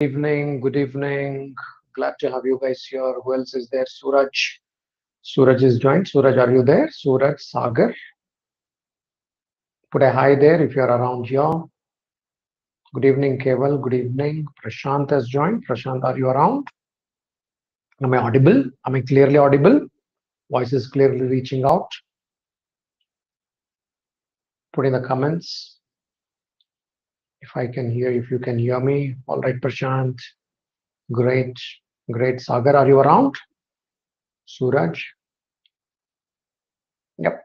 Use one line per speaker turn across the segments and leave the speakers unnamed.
evening. Good evening. Glad to have you guys here. Who else is there? Suraj. Suraj is joined. Suraj, are you there? Suraj, Sagar. Put a hi there if you're around here. Good evening, Keval. Good evening. Prashant has joined. Prashant, are you around? Am I audible? Am I clearly audible? Voice is clearly reaching out. Put in the comments. If I can hear, if you can hear me. All right, Prashant. Great. Great. Sagar, are you around? Suraj. Yep.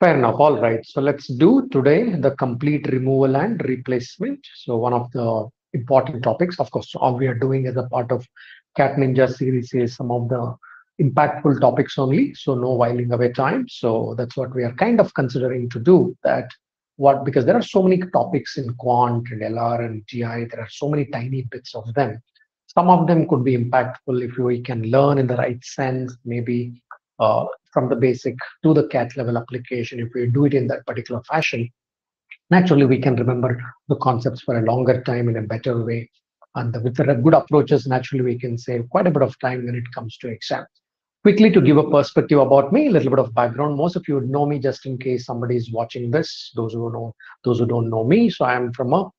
Fair enough. All right. So let's do today the complete removal and replacement. So one of the important topics, of course, all we are doing as a part of Cat Ninja series is some of the impactful topics only. So no whiling away time. So that's what we are kind of considering to do that what because there are so many topics in quant and LR and DI, there are so many tiny bits of them. Some of them could be impactful if we can learn in the right sense, maybe uh, from the basic to the cat level application. If we do it in that particular fashion, naturally we can remember the concepts for a longer time in a better way. And with the good approaches, naturally we can save quite a bit of time when it comes to exams quickly to give a perspective about me a little bit of background. Most of you would know me just in case somebody is watching this those who know those who don't know me. So i am from a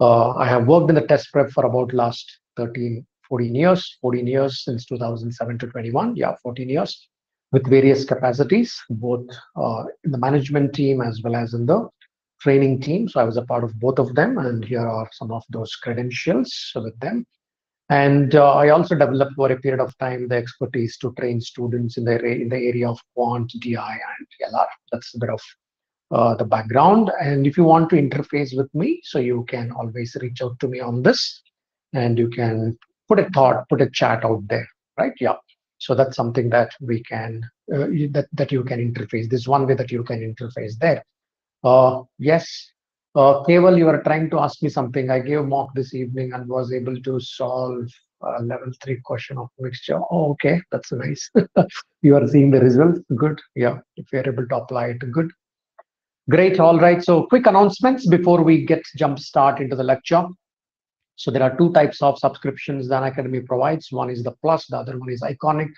uh, I have worked in the test prep for about last 13 14 years 14 years since 2007 to 21 yeah 14 years with various capacities both uh, in the management team as well as in the training team. So i was a part of both of them and here are some of those credentials with them and uh, I also developed for a period of time the expertise to train students in the in the area of quant, DI, and LR. That's a bit of uh, the background. And if you want to interface with me, so you can always reach out to me on this, and you can put a thought, put a chat out there, right? Yeah. So that's something that we can uh, that that you can interface. This one way that you can interface there. Uh, yes, uh, Keval, you were trying to ask me something. I gave mock this evening and was able to solve a level three question of mixture. Oh, okay, that's nice. you are seeing the results. Good. Yeah, if you're able to apply it, good. Great. All right. So quick announcements before we get jump start into the lecture. So there are two types of subscriptions that Academy provides. One is the Plus, the other one is Iconic.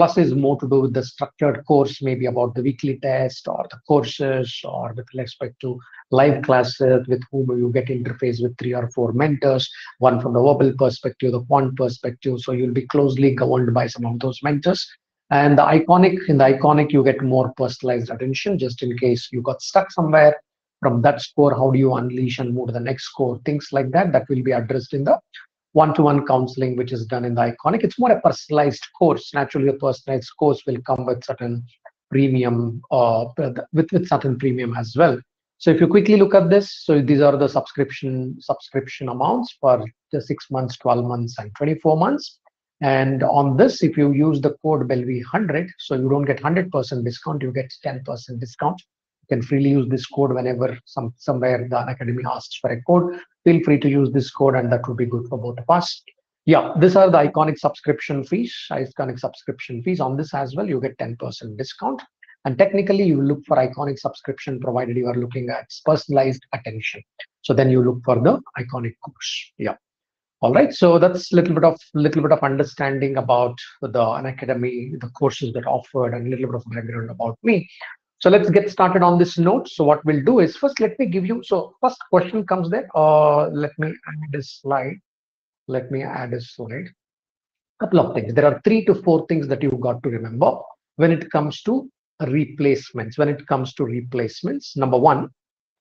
Plus is more to do with the structured course, maybe about the weekly test or the courses or with respect to live classes with whom you get interface with three or four mentors, one from the verbal perspective, the quant perspective. So you'll be closely governed by some of those mentors. And the iconic, in the iconic, you get more personalized attention just in case you got stuck somewhere. From that score, how do you unleash and move to the next score? Things like that, that will be addressed in the one-to-one counseling which is done in the iconic it's more a personalized course. Naturally a personalized course will come with certain premium uh, with, with certain premium as well. So if you quickly look at this so these are the subscription subscription amounts for the six months 12 months and 24 months. And on this if you use the code belvi 100 so you don't get 100% discount you get 10% discount can freely use this code whenever some somewhere the academy asks for a code feel free to use this code and that would be good for both of us. Yeah, these are the iconic subscription fees, iconic subscription fees. On this as well, you get 10% discount. And technically, you look for iconic subscription provided you are looking at personalized attention. So then you look for the iconic course. Yeah. All right. So that's a little bit of little bit of understanding about the Unacademy, the courses that offered, and a little bit of background about me. So let's get started on this note. So what we'll do is first let me give you, so first question comes there. Uh, let me add a slide. Let me add a slide. Couple of things. There are three to four things that you've got to remember when it comes to replacements. When it comes to replacements, number one,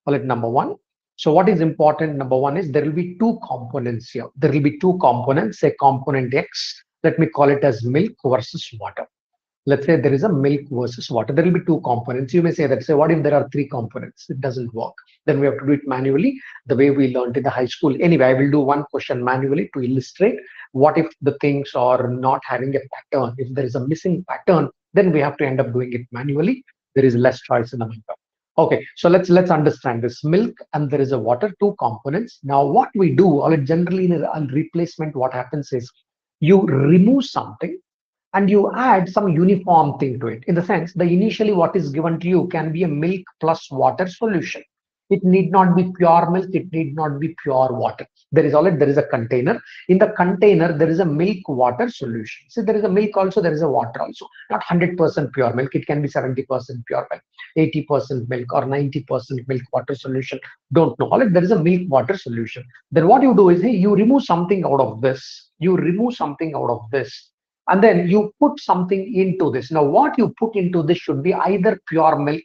call it number one. So what is important? Number one is there will be two components here. There will be two components, a component X, let me call it as milk versus water let's say there is a milk versus water. There will be two components. You may say that say what if there are three components? It doesn't work. Then we have to do it manually the way we learned in the high school. Anyway i will do one question manually to illustrate what if the things are not having a pattern. If there is a missing pattern then we have to end up doing it manually. There is less choice in the matter. Okay so let's let's understand this. Milk and there is a water two components. Now what we do or generally in a replacement what happens is you remove something and you add some uniform thing to it. In the sense the initially what is given to you can be a milk plus water solution. It need not be pure milk it need not be pure water. There is already there is a container. In the container there is a milk water solution. So there is a milk also there is a water also. Not 100% pure milk it can be 70% pure milk 80% milk or 90% milk water solution. Don't know. All right there is a milk water solution. Then what you do is hey, you remove something out of this. You remove something out of this and then you put something into this. Now what you put into this should be either pure milk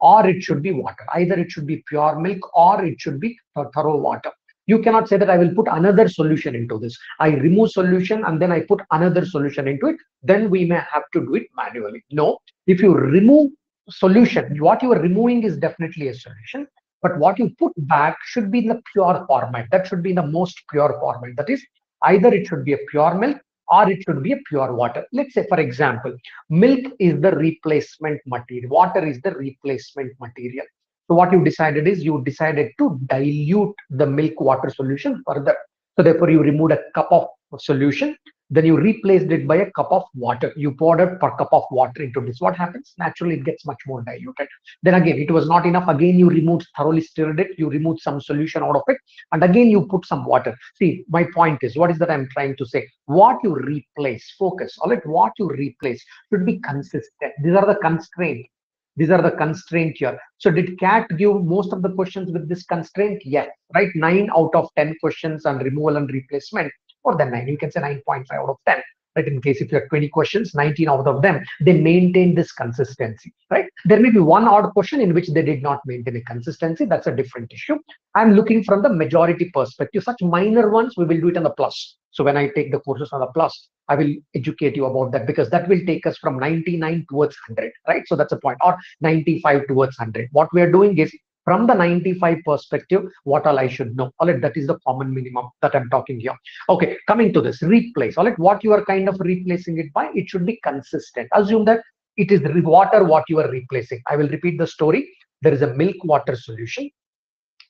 or it should be water. Either it should be pure milk or it should be thorough water. You cannot say that i will put another solution into this. I remove solution and then i put another solution into it. Then we may have to do it manually. No. If you remove solution what you are removing is definitely a solution. But what you put back should be in the pure format. That should be in the most pure format. That is either it should be a pure milk or it should be a pure water. Let's say for example milk is the replacement material. Water is the replacement material. So what you decided is you decided to dilute the milk water solution further. So therefore you removed a cup of solution, then you replaced it by a cup of water. You poured a per cup of water into this. What happens? Naturally, it gets much more diluted. Then again, it was not enough. Again, you removed, thoroughly stirred it. You removed some solution out of it. And again, you put some water. See, my point is, what is that I'm trying to say? What you replace, focus, all right, what you replace should be consistent. These are the constraints these are the constraint here. So did CAT give most of the questions with this constraint? Yes, right? Nine out of 10 questions on removal and replacement, or than nine, you can say 9.5 out of 10 right? In case if you have 20 questions 19 out of them they maintain this consistency right? There may be one odd question in which they did not maintain a consistency. That's a different issue. I'm looking from the majority perspective. Such minor ones we will do it on the plus. So when i take the courses on the plus i will educate you about that because that will take us from 99 towards 100 right? So that's a point. Or 95 towards 100 what we are doing is from the 95 perspective what all i should know? All right that is the common minimum that i'm talking here. Okay coming to this replace. All right what you are kind of replacing it by it should be consistent. Assume that it is the water what you are replacing. I will repeat the story. There is a milk water solution.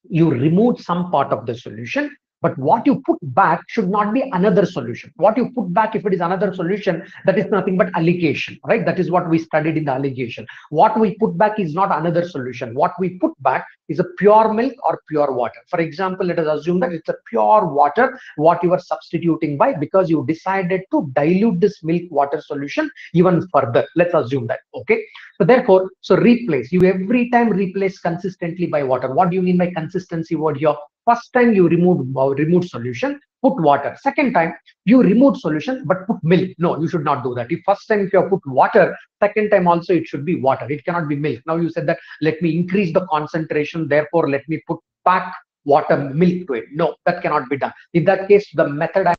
You remove some part of the solution but what you put back should not be another solution. What you put back, if it is another solution, that is nothing but alligation, right? That is what we studied in the alligation. What we put back is not another solution. What we put back is a pure milk or pure water. For example, let us assume that it's a pure water, what you are substituting by because you decided to dilute this milk water solution even further. Let's assume that, okay? So therefore, so replace, you every time replace consistently by water. What do you mean by consistency word here? First time you remove uh, remove solution, put water. Second time you remove solution but put milk. No, you should not do that. If first time if you have put water, second time also it should be water. It cannot be milk. Now you said that let me increase the concentration. Therefore, let me put back water milk to it. No, that cannot be done. In that case, the method I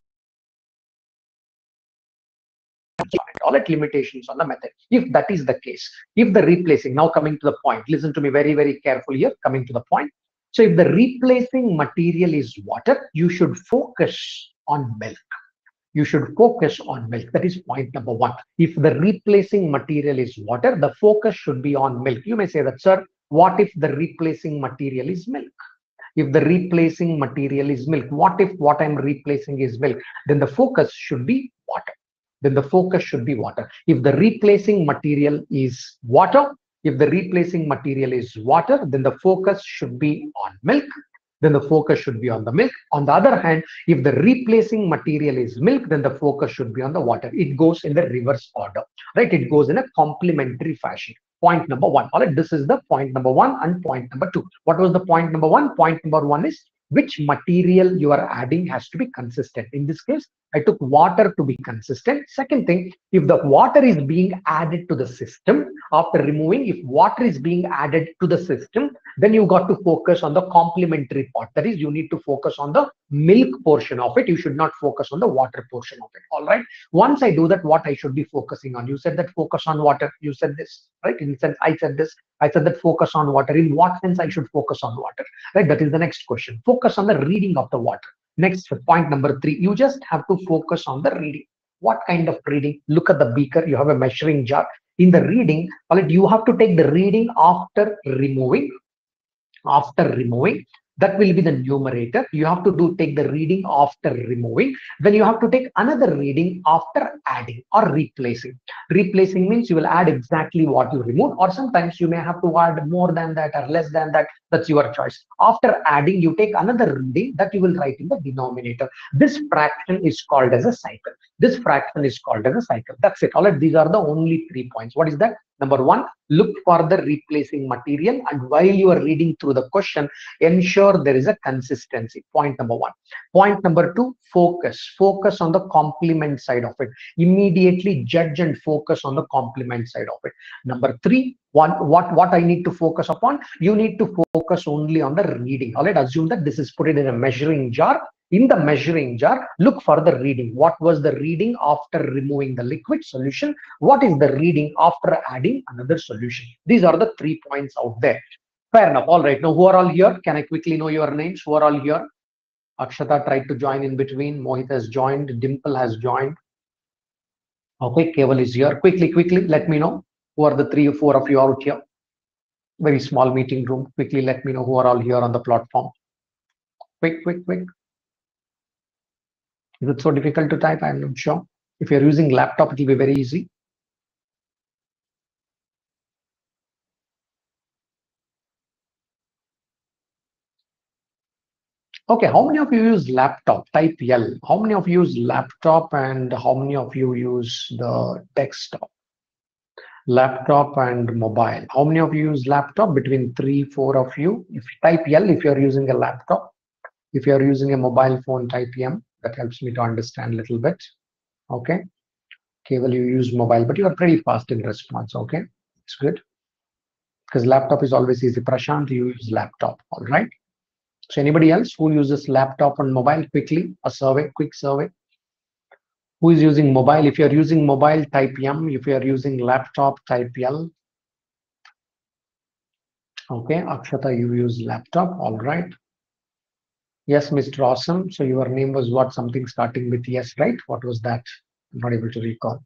all at limitations on the method if that is the case if the replacing now coming to the point listen to me very very carefully here coming to the point so if the replacing material is water, you should focus on milk. You should focus on milk. That is point number one. If the replacing material is water, the focus should be on milk. You may say that, sir, what if the replacing material is milk? If the replacing material is milk, what if what I'm replacing is milk? Then the focus should be water. Then the focus should be water. If the replacing material is water, if the replacing material is water, then the focus should be on milk. Then the focus should be on the milk. On the other hand, if the replacing material is milk, then the focus should be on the water. It goes in the reverse order, right? It goes in a complementary fashion. Point number one. All right, this is the point number one and point number two. What was the point number one? Point number one is which material you are adding has to be consistent. In this case, I took water to be consistent. Second thing, if the water is being added to the system after removing, if water is being added to the system, then you got to focus on the complementary part. That is, you need to focus on the milk portion of it. You should not focus on the water portion of it. All right. Once I do that, what I should be focusing on? You said that focus on water. You said this, right? In sense, I said this. I said that focus on water. In what sense I should focus on water? Right. That is the next question. Focus on the reading of the water Next, point number three, you just have to focus on the reading. What kind of reading? Look at the beaker, you have a measuring jar. In the reading, you have to take the reading after removing, after removing, that will be the numerator you have to do take the reading after removing then you have to take another reading after adding or replacing replacing means you will add exactly what you removed or sometimes you may have to add more than that or less than that That's your choice. After adding, you take another reading that you will write in the denominator. This fraction is called as a cycle. This fraction is called as a cycle. That's it. All right. These are the only three points. What is that? Number one, look for the replacing material. And while you are reading through the question, ensure there is a consistency. Point number one. Point number two, focus. Focus on the complement side of it. Immediately judge and focus on the complement side of it. Number three, what, what, what I need to focus upon? You need to focus only on the reading. All right, assume that this is put it in a measuring jar in the measuring jar, look for the reading. What was the reading after removing the liquid solution? What is the reading after adding another solution? These are the three points out there. Fair enough. All right. Now, who are all here? Can I quickly know your names? Who are all here? Akshata tried to join in between. Mohit has joined. Dimple has joined. Okay, Keval is here. Quickly, quickly, let me know who are the three or four of you out here. Very small meeting room. Quickly, let me know who are all here on the platform. Quick, quick, quick. Is it so difficult to type? I'm not sure. If you're using laptop, it will be very easy. Okay, how many of you use laptop? Type L. How many of you use laptop and how many of you use the desktop? Laptop and mobile. How many of you use laptop? Between three, four of you. If you type L, if you're using a laptop. If you're using a mobile phone, type M. That helps me to understand a little bit. Okay. Okay well you use mobile but you are pretty fast in response. Okay. It's good. Because laptop is always easy. Prashant you use laptop. All right. So anybody else who uses laptop and mobile quickly? A survey quick survey who is using mobile if you're using mobile type m if you're using laptop type l okay akshata you use laptop all right Yes, Mr. Awesome. So your name was what? Something starting with yes, right? What was that? I'm not able to recall.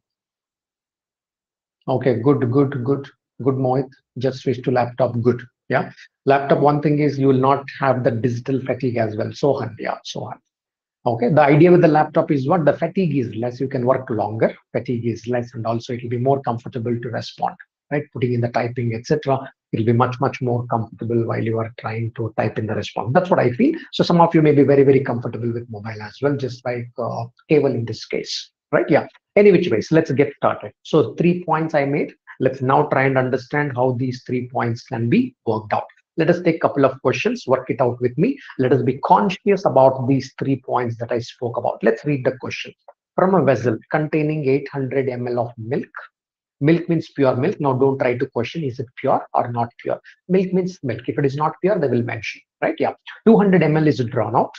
Okay, good, good, good, good, Mohit. Just switch to laptop. Good. Yeah. Laptop, one thing is you will not have the digital fatigue as well. Sohan, yeah, Sohan. Okay. The idea with the laptop is what? The fatigue is less. You can work longer. Fatigue is less, and also it will be more comfortable to respond, right? Putting in the typing, etc it'll be much much more comfortable while you are trying to type in the response that's what i feel so some of you may be very very comfortable with mobile as well just like uh, Keval in this case right yeah any which ways let's get started so three points i made let's now try and understand how these three points can be worked out let us take a couple of questions. Work it out with me. Let us be conscious about these three points that i spoke about. Let's read the question. From a vessel containing 800 ml of milk. Milk means pure milk. Now don't try to question is it pure or not pure? Milk means milk. If it is not pure they will mention right? Yeah. 200 ml is drawn out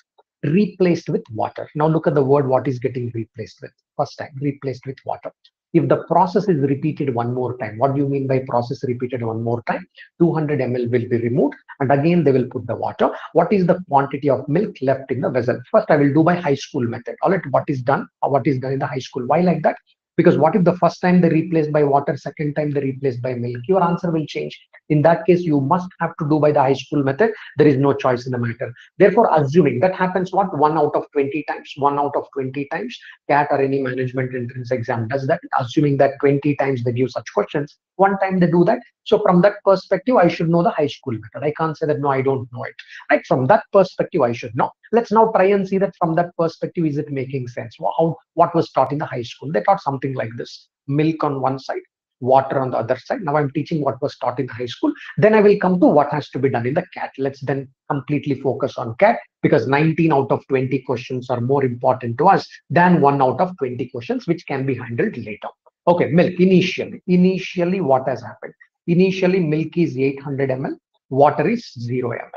replaced with water. Now look at the word what is getting replaced with? First time replaced with water if the process is repeated one more time what do you mean by process repeated one more time? 200 ml will be removed and again they will put the water. What is the quantity of milk left in the vessel? First i will do by high school method. All right what is done? What is done in the high school? Why like that because what if the first time they replaced by water, second time they replaced by milk? Your answer will change. In that case, you must have to do by the high school method. There is no choice in the matter. Therefore, assuming that happens what? One out of 20 times, one out of 20 times, CAT or any management entrance exam does that. Assuming that 20 times they give such questions, one time they do that. So from that perspective, I should know the high school method. I can't say that, no, I don't know it. Right? From that perspective, I should know. Let's now try and see that from that perspective, is it making sense? How, what was taught in the high school? They taught something like this, milk on one side, water on the other side. Now I'm teaching what was taught in the high school. Then I will come to what has to be done in the CAT. Let's then completely focus on CAT because 19 out of 20 questions are more important to us than one out of 20 questions, which can be handled later. Okay, milk initially. Initially, what has happened? Initially, milk is 800 ml, water is 0 ml.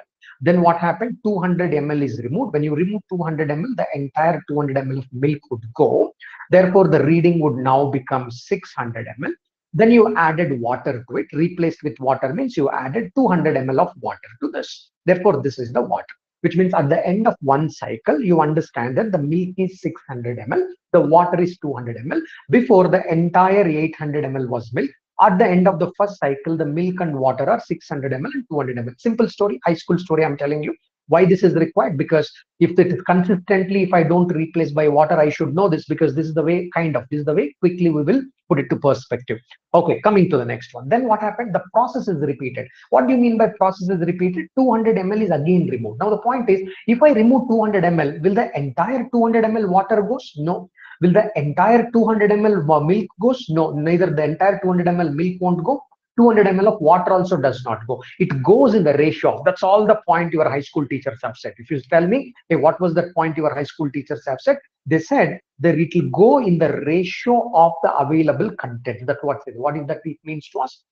Then what happened? 200 ml is removed. When you remove 200 ml, the entire 200 ml of milk would go. Therefore, the reading would now become 600 ml. Then you added water to it. Replaced with water means you added 200 ml of water to this. Therefore, this is the water which means at the end of one cycle, you understand that the milk is 600 ml, the water is 200 ml. Before the entire 800 ml was milk, at the end of the first cycle, the milk and water are 600 ml and 200 ml. Simple story, high school story I'm telling you. Why this is required? Because if it is consistently, if I don't replace by water, I should know this because this is the way, kind of, this is the way quickly we will put it to perspective. Okay, coming to the next one. Then what happened? The process is repeated. What do you mean by process is repeated? 200 ml is again removed. Now the point is, if I remove 200 ml, will the entire 200 ml water goes? No. Will the entire 200 ml milk goes? No, neither the entire 200 ml milk won't go 200 ml of water also does not go. It goes in the ratio of, that's all the point your high school teachers have said. If you tell me, hey, what was the point your high school teachers have said? They said that it will go in the ratio of the available content. That's what it, what is that it means to us.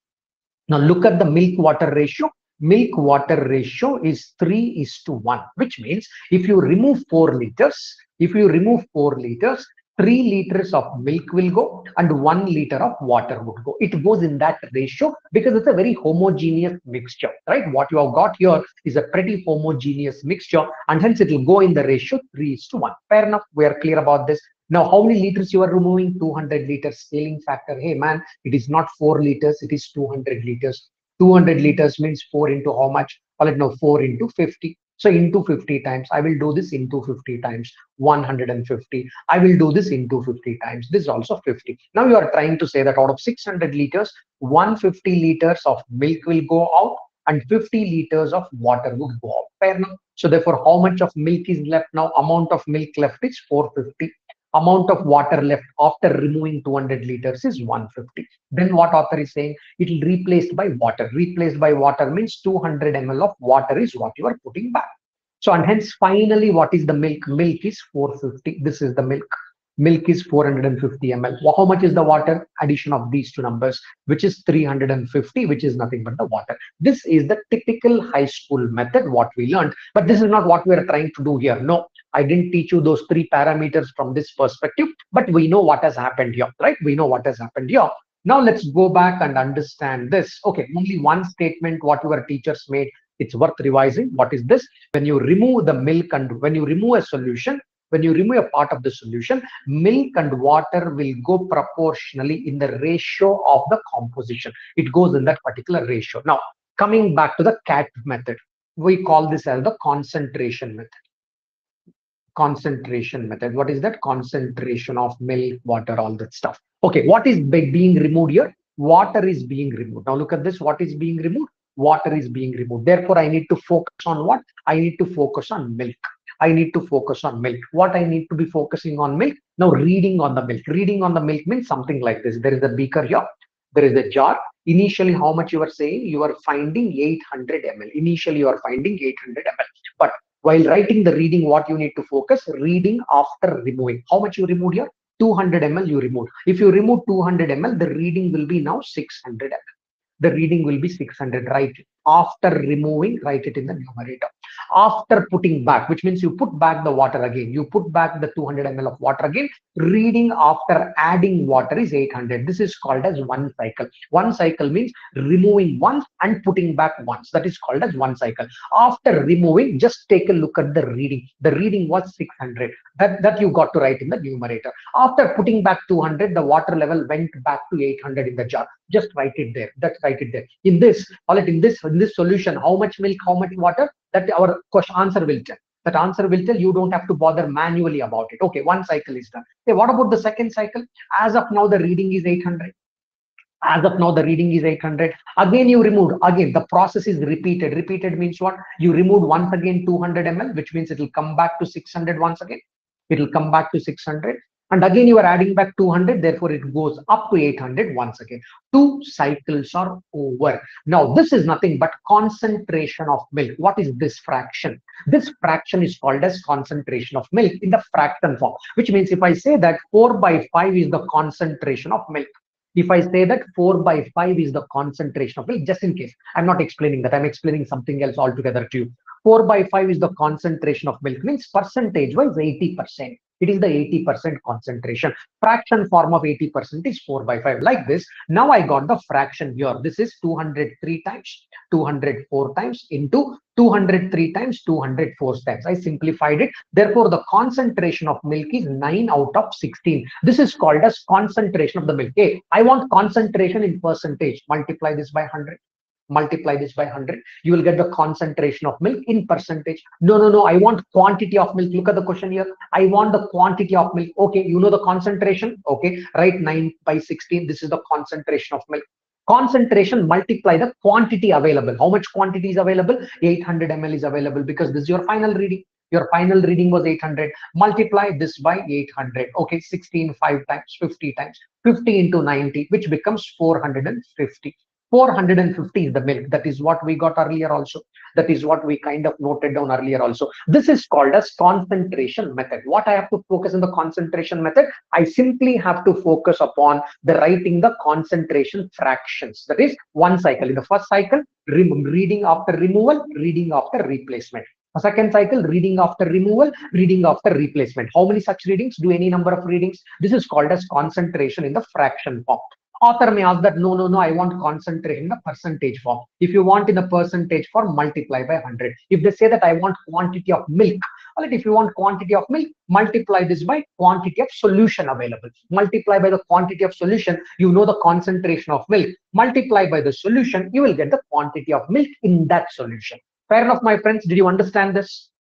Now look at the milk water ratio. Milk water ratio is 3 is to 1, which means if you remove 4 liters, if you remove 4 liters, 3 liters of milk will go and 1 liter of water would go. It goes in that ratio because it's a very homogeneous mixture, right? What you have got here is a pretty homogeneous mixture and hence it will go in the ratio 3 is to 1. Fair enough. We are clear about this. Now, how many liters you are removing? 200 liters scaling factor. Hey man, it is not 4 liters, it is 200 liters. 200 liters means 4 into how much? Well, know 4 into 50. So into 50 times, I will do this into 50 times, 150. I will do this into 50 times. This is also 50. Now you are trying to say that out of 600 liters, 150 liters of milk will go out and 50 liters of water would go out. Fair enough. So therefore, how much of milk is left now? Amount of milk left is 450 amount of water left after removing 200 liters is 150 then what author is saying? It will replaced by water. Replaced by water means 200 ml of water is what you are putting back. So and hence finally what is the milk? Milk is 450 this is the milk milk is 450 ml how much is the water addition of these two numbers which is 350 which is nothing but the water this is the typical high school method what we learned but this is not what we are trying to do here no I didn't teach you those three parameters from this perspective, but we know what has happened here, right? We know what has happened here. Now let's go back and understand this. Okay, only one statement what your teachers made. It's worth revising. What is this? When you remove the milk and when you remove a solution, when you remove a part of the solution, milk and water will go proportionally in the ratio of the composition. It goes in that particular ratio. Now, coming back to the CAT method, we call this as the concentration method concentration method. What is that? Concentration of milk, water, all that stuff. Okay, what is being removed here? Water is being removed. Now look at this. What is being removed? Water is being removed. Therefore, I need to focus on what? I need to focus on milk. I need to focus on milk. What I need to be focusing on milk? Now reading on the milk. Reading on the milk means something like this. There is a beaker here. There is a jar. Initially, how much you are saying? You are finding 800 ml. Initially, you are finding 800 ml. But while writing the reading what you need to focus reading after removing how much you remove here 200 ml you remove if you remove 200 ml the reading will be now 600 ml the reading will be 600 right after removing write it in the numerator after putting back which means you put back the water again. You put back the 200 ml of water again. Reading after adding water is 800 this is called as one cycle. One cycle means removing once and putting back once. That is called as one cycle. After removing just take a look at the reading. The reading was 600 that that you got to write in the numerator. After putting back 200 the water level went back to 800 in the jar. Just write it there. That's write it there. In this all it in this in this solution how much milk how much water that our question answer will tell. That answer will tell you don't have to bother manually about it. Okay one cycle is done. Okay what about the second cycle? As of now the reading is 800 as of now the reading is 800 again you removed. Again the process is repeated. Repeated means what? You removed once again 200 ml which means it will come back to 600 once again. It will come back to 600 and again you are adding back 200 therefore it goes up to 800 once again. Two cycles are over. Now this is nothing but concentration of milk. What is this fraction? This fraction is called as concentration of milk in the fraction form which means if i say that 4 by 5 is the concentration of milk if I say that 4 by 5 is the concentration of milk, just in case, I'm not explaining that, I'm explaining something else altogether to you. 4 by 5 is the concentration of milk, means percentage wise 80% it is the 80% concentration. Fraction form of 80% is 4 by 5 like this. Now I got the fraction here. This is 203 times, 204 times into 203 times, 204 times. I simplified it. Therefore, the concentration of milk is 9 out of 16. This is called as concentration of the milk. Hey, I want concentration in percentage. Multiply this by 100 multiply this by 100 you will get the concentration of milk in percentage. No no no i want quantity of milk. Look at the question here. I want the quantity of milk. Okay you know the concentration? Okay right 9 by 16 this is the concentration of milk. Concentration multiply the quantity available. How much quantity is available? 800 ml is available because this is your final reading. Your final reading was 800 multiply this by 800 okay 16 5 times 50 times 50 into 90 which becomes 450 450 is the milk. That is what we got earlier also. That is what we kind of noted down earlier also. This is called as concentration method. What i have to focus in the concentration method? I simply have to focus upon the writing the concentration fractions. That is one cycle. In the first cycle reading after removal reading after replacement. A second cycle reading after removal reading after replacement. How many such readings? Do any number of readings? This is called as concentration in the fraction form author may ask that no no no i want concentration in the percentage form. If you want in the percentage form multiply by 100 if they say that i want quantity of milk right, if you want quantity of milk multiply this by quantity of solution available. Multiply by the quantity of solution you know the concentration of milk. Multiply by the solution you will get the quantity of milk in that solution. Fair enough my friends? Did you understand this?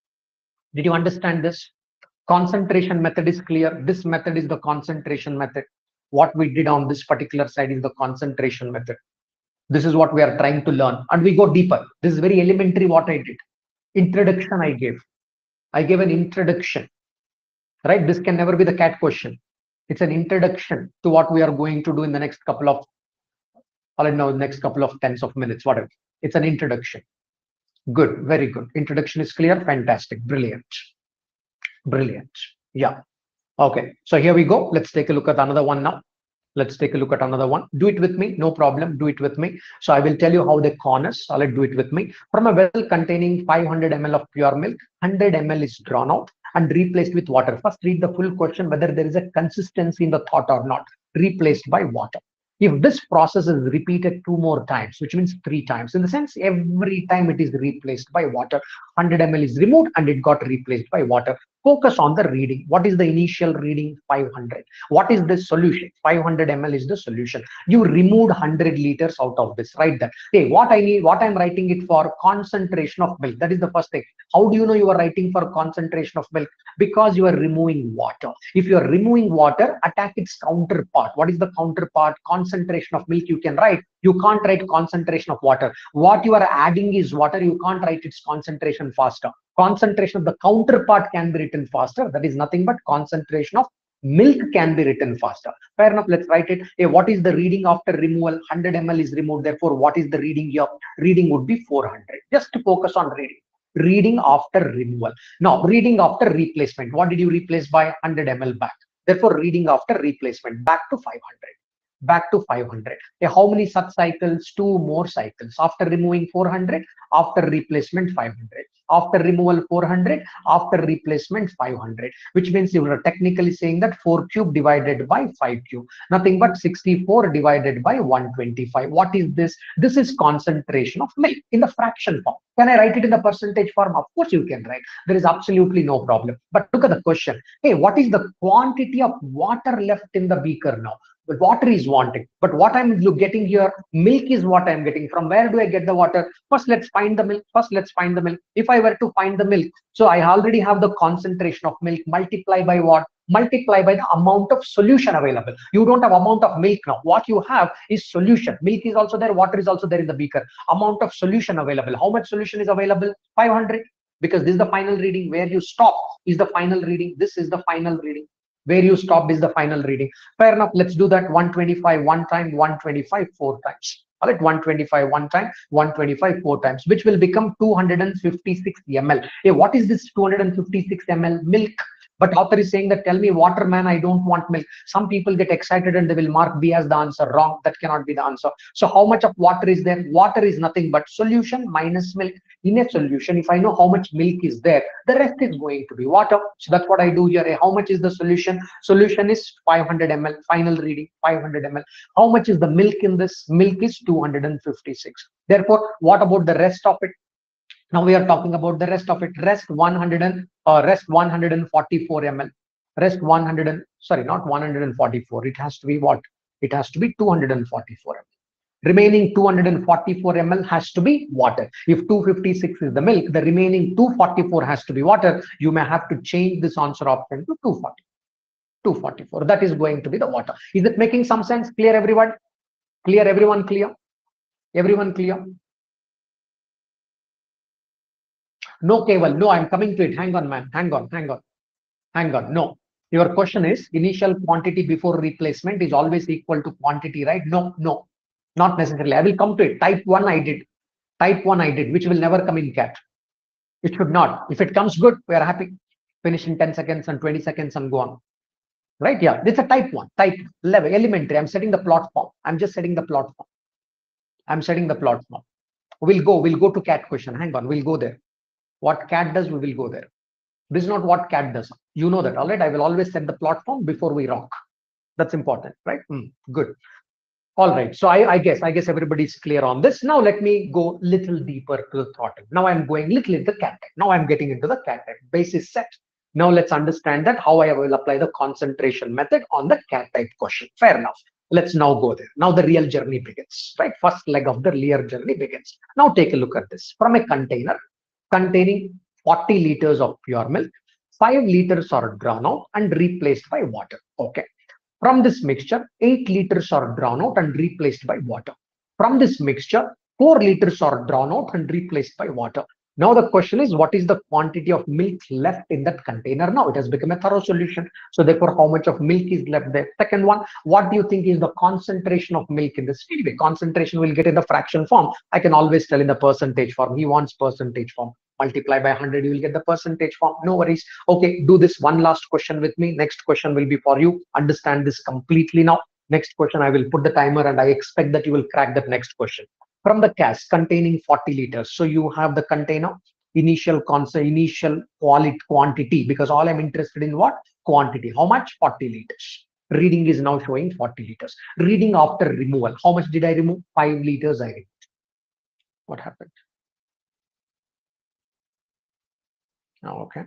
Did you understand this? Concentration method is clear. This method is the concentration method what we did on this particular side is the concentration method. This is what we are trying to learn. And we go deeper. This is very elementary what I did. Introduction I gave. I gave an introduction. Right? This can never be the cat question. It's an introduction to what we are going to do in the next couple of, I don't know, next couple of tens of minutes, whatever. It's an introduction. Good, very good. Introduction is clear. Fantastic. Brilliant. Brilliant. Yeah. Okay, so here we go. Let's take a look at another one now. Let's take a look at another one. Do it with me, no problem. Do it with me. So I will tell you how they corners. So let do it with me. From a vessel containing 500 ml of pure milk, 100 ml is drawn out and replaced with water. First, read the full question whether there is a consistency in the thought or not. Replaced by water. If this process is repeated two more times, which means three times, in the sense every time it is replaced by water, 100 ml is removed and it got replaced by water. Focus on the reading. What is the initial reading? 500 what is the solution? 500 ml is the solution. You removed 100 liters out of this. Right there hey what i need what i'm writing it for? Concentration of milk. That is the first thing. How do you know you are writing for concentration of milk? Because you are removing water. If you are removing water attack its counterpart. What is the counterpart? Concentration of milk you can write you can't write concentration of water. What you are adding is water. You can't write its concentration faster. Concentration of the counterpart can be written faster. That is nothing but concentration of milk can be written faster. Fair enough. Let's write it. Hey what is the reading after removal? 100 ml is removed. Therefore what is the reading here? Reading would be 400 just to focus on reading. Reading after removal. Now reading after replacement. What did you replace by? 100 ml back. Therefore reading after replacement back to 500 back to 500 how many such cycles two more cycles. After removing 400 after replacement 500 after removal 400 after replacement 500 which means you are technically saying that 4 cube divided by 5 cube. Nothing but 64 divided by 125 what is this? This is concentration of milk in the fraction form. Can i write it in the percentage form? Of course you can write. There is absolutely no problem. But look at the question. Hey what is the quantity of water left in the beaker now the water is wanting but what i'm getting here milk is what i'm getting. From where do i get the water? First let's find the milk. First let's find the milk. If i were to find the milk so i already have the concentration of milk. Multiply by what? Multiply by the amount of solution available. You don't have amount of milk now. What you have is solution. Milk is also there water is also there in the beaker. Amount of solution available. How much solution is available? 500 because this is the final reading. Where you stop is the final reading. This is the final reading where you stop is the final reading. Fair enough let's do that 125 one time 125 four times. All right 125 one time 125 four times which will become 256 ml hey what is this 256 ml milk. But author is saying that tell me water man i don't want milk. Some people get excited and they will mark b as the answer. Wrong that cannot be the answer. So how much of water is there? Water is nothing but solution minus milk in a solution if i know how much milk is there the rest is going to be water. So that's what i do here. How much is the solution? Solution is 500 ml final reading 500 ml. How much is the milk in this? Milk is 256 therefore what about the rest of it? Now we are talking about the rest of it. Rest 100 and uh, rest 144 ml. Rest 100 and sorry not 144 it has to be what? It has to be 244 ml remaining 244 ml has to be water. If 256 is the milk, the remaining 244 has to be water. You may have to change this answer option to 240. 244. That is going to be the water. Is it making some sense? Clear everyone? Clear everyone clear? Everyone clear? No, Keval. No, I'm coming to it. Hang on, man. Hang on, hang on. Hang on. No. Your question is initial quantity before replacement is always equal to quantity, right? No, no. Not necessarily. I will come to it. Type 1 I did. Type 1 I did, which will never come in cat. It should not. If it comes good, we are happy. Finish in 10 seconds and 20 seconds and go on. Right? Yeah. It's a type 1. Type level, elementary. I'm setting the plot form. I'm just setting the plot form. I'm setting the plot form. We'll go. We'll go to cat question. Hang on. We'll go there. What cat does, we will go there. This is not what cat does. You know that. All right. I will always set the plot form before we rock. That's important, right? Mm, good. All right. So I, I guess I guess everybody's clear on this. Now let me go little deeper to the throttle. Now I'm going little into the cat type. Now I'm getting into the cat type. Base is set. Now let's understand that how I will apply the concentration method on the cat type question. Fair enough. Let's now go there. Now the real journey begins, right? First leg of the real journey begins. Now take a look at this. From a container containing 40 liters of pure milk, 5 liters are drawn out and replaced by water. Okay. From this mixture, 8 liters are drawn out and replaced by water. From this mixture, 4 liters are drawn out and replaced by water. Now the question is, what is the quantity of milk left in that container? Now it has become a thorough solution. So therefore, how much of milk is left there? Second one, what do you think is the concentration of milk in this? Anyway, concentration will get in the fraction form. I can always tell in the percentage form. He wants percentage form. Multiply by 100, you will get the percentage form. No worries. Okay, do this one last question with me. Next question will be for you. Understand this completely now. Next question, I will put the timer and I expect that you will crack that next question from the cask containing 40 liters. So you have the container, initial concept, initial quality quantity, because all I'm interested in what? Quantity. How much? 40 liters. Reading is now showing 40 liters. Reading after removal. How much did I remove? 5 liters I removed. What happened? Oh, okay.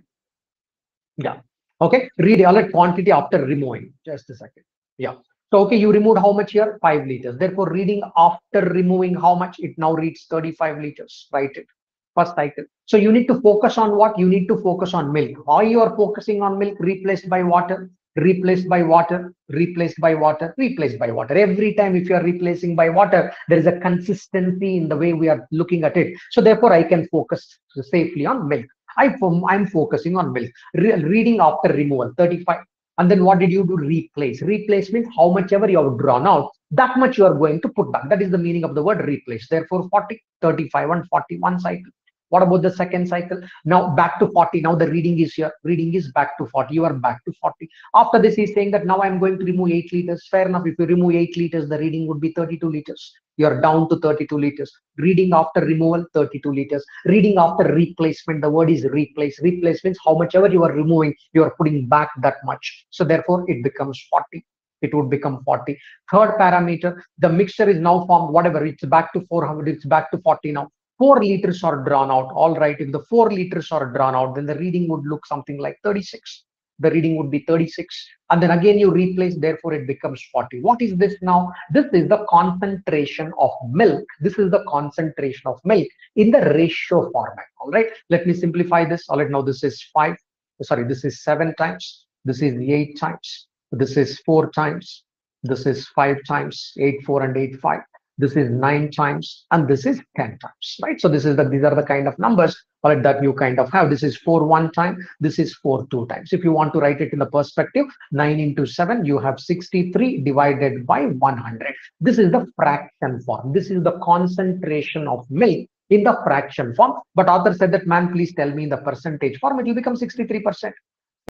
Yeah. Okay. Read that quantity after removing. Just a second. Yeah. So, okay, you removed how much here? 5 liters. Therefore, reading after removing how much? It now reads 35 liters. Write it. First cycle. So, you need to focus on what? You need to focus on milk. Why you are focusing on milk? Replaced by water, replaced by water, replaced by water, replaced by water. Every time if you are replacing by water, there is a consistency in the way we are looking at it. So, therefore, I can focus safely on milk. I, I'm focusing on milk. Re reading after removal, 35 and then what did you do? Replace. Replace means how much ever you have drawn out, that much you are going to put back. That is the meaning of the word replace. Therefore, 40, 35, and 41 cycle. What about the second cycle? Now back to 40. Now the reading is here. Reading is back to 40. You are back to 40. After this, he's saying that now I'm going to remove 8 liters. Fair enough. If you remove 8 liters, the reading would be 32 liters. You're down to 32 liters. Reading after removal, 32 liters. Reading after replacement, the word is replace. Replace means how much ever you are removing, you are putting back that much. So therefore, it becomes 40 it would become 40 third parameter the mixture is now formed whatever it's back to 400 it's back to 40 now 4 liters are drawn out. All right, if the 4 liters are drawn out, then the reading would look something like 36. The reading would be 36. And then again you replace, therefore it becomes 40. What is this now? This is the concentration of milk. This is the concentration of milk in the ratio format. All right, let me simplify this. All right, now this is 5. Sorry, this is 7 times. This is 8 times. This is 4 times. This is 5 times. 8, 4 and 8, 5 this is nine times and this is 10 times right? So this is the these are the kind of numbers right, that you kind of have. This is four one time this is four two times. If you want to write it in the perspective 9 into 7 you have 63 divided by 100 this is the fraction form. This is the concentration of milk in the fraction form. But author said that man please tell me in the percentage form. It will become 63 percent.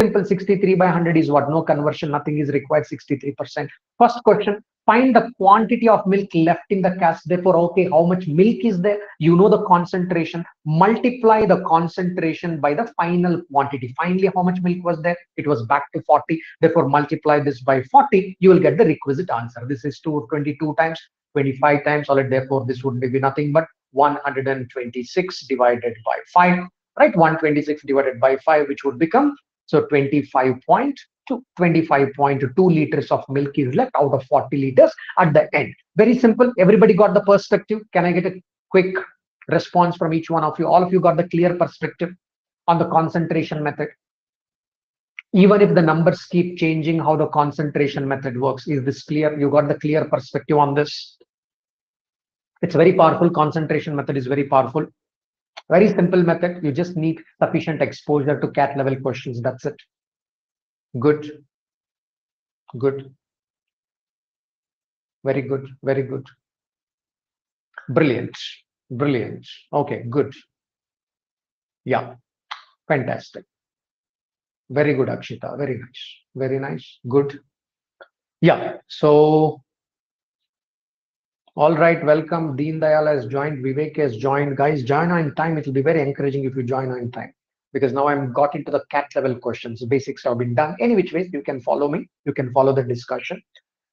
Simple 63 by 100 is what? No conversion nothing is required 63 percent. First question find the quantity of milk left in the cask therefore okay how much milk is there? You know the concentration. Multiply the concentration by the final quantity. Finally how much milk was there? It was back to 40 therefore multiply this by 40 you will get the requisite answer. This is 222 times 25 times solid therefore this would be nothing but 126 divided by 5 right? 126 divided by 5 which would become so 25.5 to 25.2 liters of milk is left out of 40 liters at the end. Very simple. Everybody got the perspective. Can I get a quick response from each one of you? All of you got the clear perspective on the concentration method. Even if the numbers keep changing, how the concentration method works. Is this clear? You got the clear perspective on this? It's very powerful. Concentration method is very powerful. Very simple method. You just need sufficient exposure to cat level questions. That's it. Good. Good. Very good. Very good. Brilliant. Brilliant. Okay, good. Yeah, fantastic. Very good, Akshita. Very nice. Very nice. Good. Yeah, so all right, welcome. Deen Dayal has joined, Vivek has joined. Guys, join on time. It will be very encouraging if you join on time because now I'm got into the cat level questions. The basics have been done. Any which ways, you can follow me. You can follow the discussion.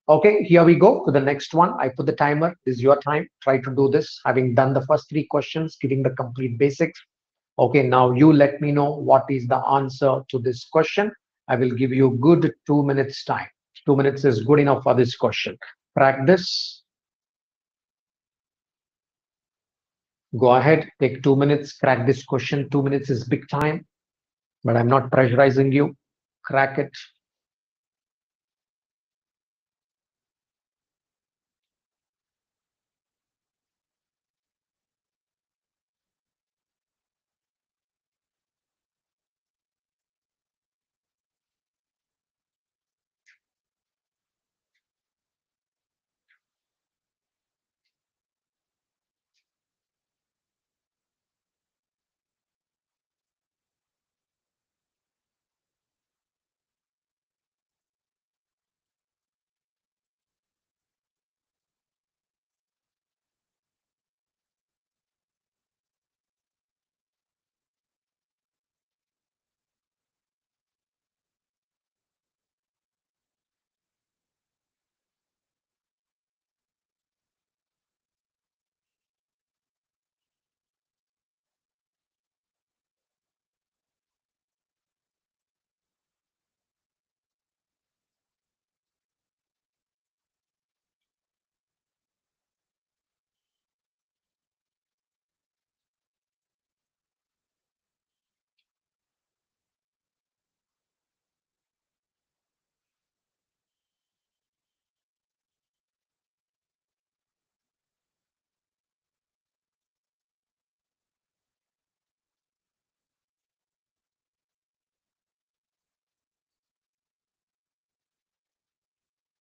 Okay, here we go to the next one. I put the timer. This is your time. Try to do this. Having done the first three questions, giving the complete basics. Okay, now you let me know what is the answer to this question. I will give you good two minutes time. Two minutes is good enough for this question. Practice. Go ahead, take two minutes, crack this question. Two minutes is big time, but I'm not pressurizing you. Crack it.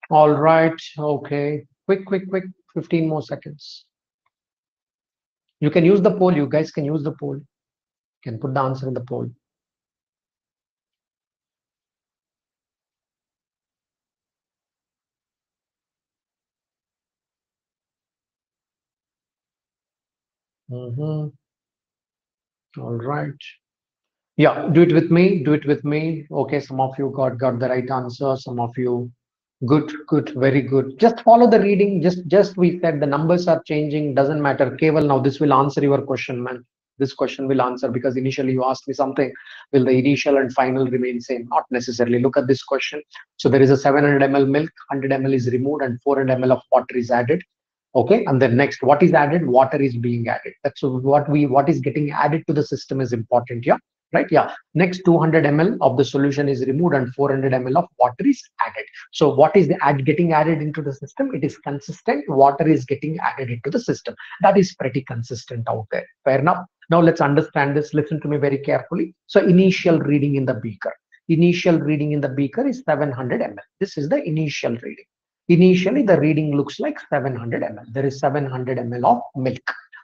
All right. Okay. Quick, quick, quick. 15 more seconds. You can use the poll. You guys can use the poll. You can put the answer in the poll. Mm-hmm. All right. Yeah, do it with me. Do it with me. Okay, some of you got got the right answer. Some of you good good very good. Just follow the reading. Just just we said the numbers are changing. Doesn't matter. Keval now this will answer your question man. This question will answer because initially you asked me something. Will the initial and final remain same? Not necessarily. Look at this question. So there is a 700 ml milk 100 ml is removed and 400 ml of water is added. Okay? And then next what is added? Water is being added. That's what we what is getting added to the system is important yeah right? Yeah. Next 200 ml of the solution is removed and 400 ml of water is added. So what is the add getting added into the system? It is consistent. Water is getting added into the system. That is pretty consistent out there. Fair enough? Now let's understand this. Listen to me very carefully. So initial reading in the beaker. Initial reading in the beaker is 700 ml. This is the initial reading. Initially the reading looks like 700 ml. There is 700 ml of milk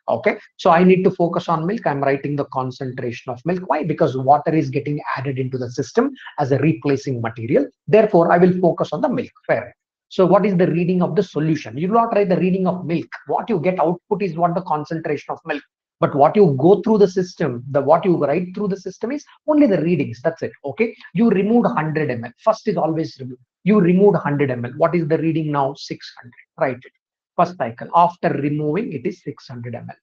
okay? So i need to focus on milk. I'm writing the concentration of milk. Why? Because water is getting added into the system as a replacing material. Therefore i will focus on the milk. Fair. So what is the reading of the solution? You do not write the reading of milk. What you get output is what the concentration of milk. But what you go through the system the what you write through the system is only the readings. That's it. Okay? You removed 100 ml first is always removed you removed 100 ml what is the reading now? 600 write it first cycle. After removing it is 600 ml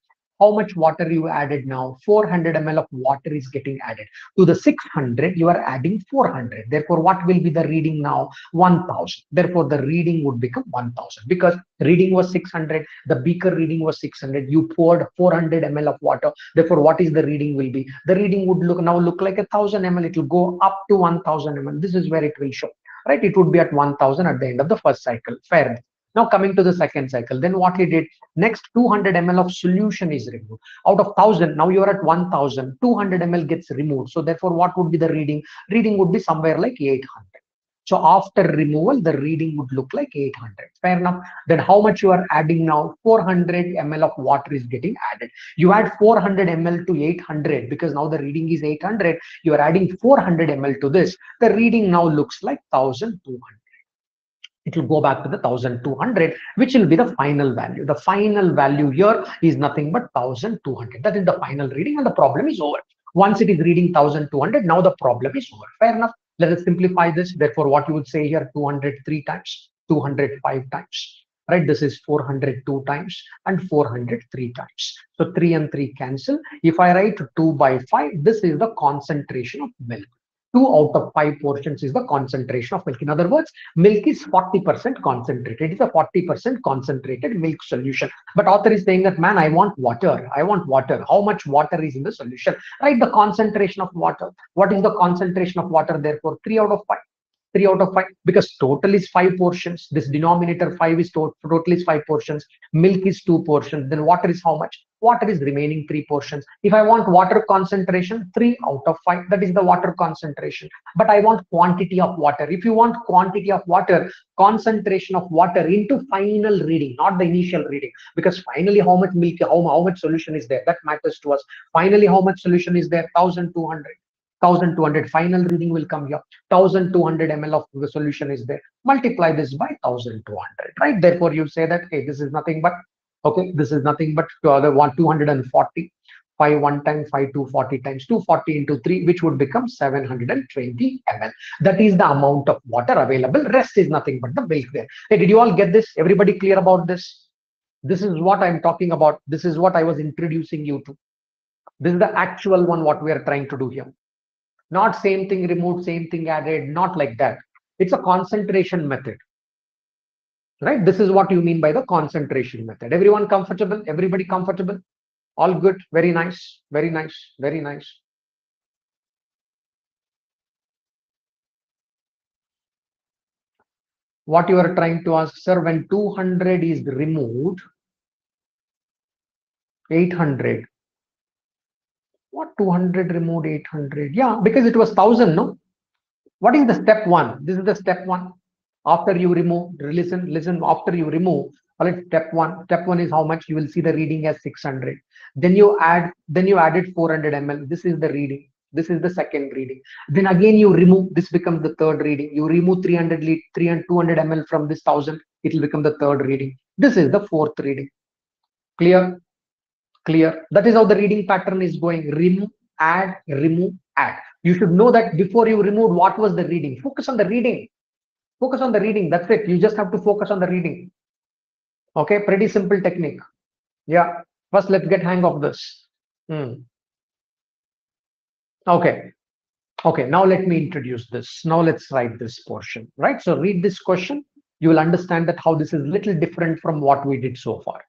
how much water you added now? 400 ml of water is getting added. To the 600 you are adding 400 therefore what will be the reading now? 1000 therefore the reading would become 1000 because reading was 600 the beaker reading was 600 you poured 400 ml of water. Therefore what is the reading will be? The reading would look now look like a thousand ml it will go up to 1000 ml this is where it will show right? It would be at 1000 at the end of the first cycle. Fair now coming to the second cycle, then what he did, next 200 ml of solution is removed. Out of 1000, now you're at 1000, 200 ml gets removed. So therefore, what would be the reading? Reading would be somewhere like 800. So after removal, the reading would look like 800. Fair enough. Then how much you are adding now? 400 ml of water is getting added. You add 400 ml to 800 because now the reading is 800. You are adding 400 ml to this. The reading now looks like 1200 it will go back to the 1200 which will be the final value. The final value here is nothing but 1200 that is the final reading and the problem is over. Once it is reading 1200 now the problem is over. Fair enough. Let us simplify this. Therefore what you would say here 203 times 205 times right? This is 402 times and 403 times. So 3 and 3 cancel. If i write 2 by 5 this is the concentration of milk two out of five portions is the concentration of milk. In other words, milk is 40% concentrated. It is a 40% concentrated milk solution. But author is saying that, man, I want water. I want water. How much water is in the solution? Right, the concentration of water. What is the concentration of water? Therefore, three out of five. 3 out of 5 because total is 5 portions. This denominator 5 is to total is 5 portions. Milk is 2 portions. Then water is how much? Water is remaining 3 portions. If i want water concentration 3 out of 5 that is the water concentration. But i want quantity of water. If you want quantity of water concentration of water into final reading not the initial reading. Because finally how much milk how, how much solution is there? That matters to us. Finally how much solution is there? 1200 1200 final reading will come here. 1200 ml of the solution is there. Multiply this by 1200 right? Therefore you say that hey this is nothing but okay this is nothing but the one 240 5 1 times 5 240 times 240 into 3 which would become 720 ml that is the amount of water available. Rest is nothing but the milk there. Hey did you all get this? Everybody clear about this? This is what i'm talking about. This is what i was introducing you to. This is the actual one what we are trying to do here not same thing removed same thing added not like that. It's a concentration method. Right? This is what you mean by the concentration method. Everyone comfortable? Everybody comfortable? All good? Very nice? Very nice? Very nice? What you are trying to ask sir when 200 is removed 800 what 200 removed 800 yeah because it was 1000 no? What is the step one? This is the step one. After you remove listen listen after you remove all right step one. Step one is how much you will see the reading as 600 then you add then you added 400 ml this is the reading. This is the second reading. Then again you remove this becomes the third reading. You remove 300 300 200 ml from this 1000 it will become the third reading. This is the fourth reading. Clear clear. That is how the reading pattern is going. Remove add remove add. You should know that before you remove what was the reading? Focus on the reading. Focus on the reading. That's it. You just have to focus on the reading. Okay? Pretty simple technique. Yeah. First let's get hang of this. Hmm. okay. Okay. Now let me introduce this. Now let's write this portion. Right? So read this question. You will understand that how this is little different from what we did so far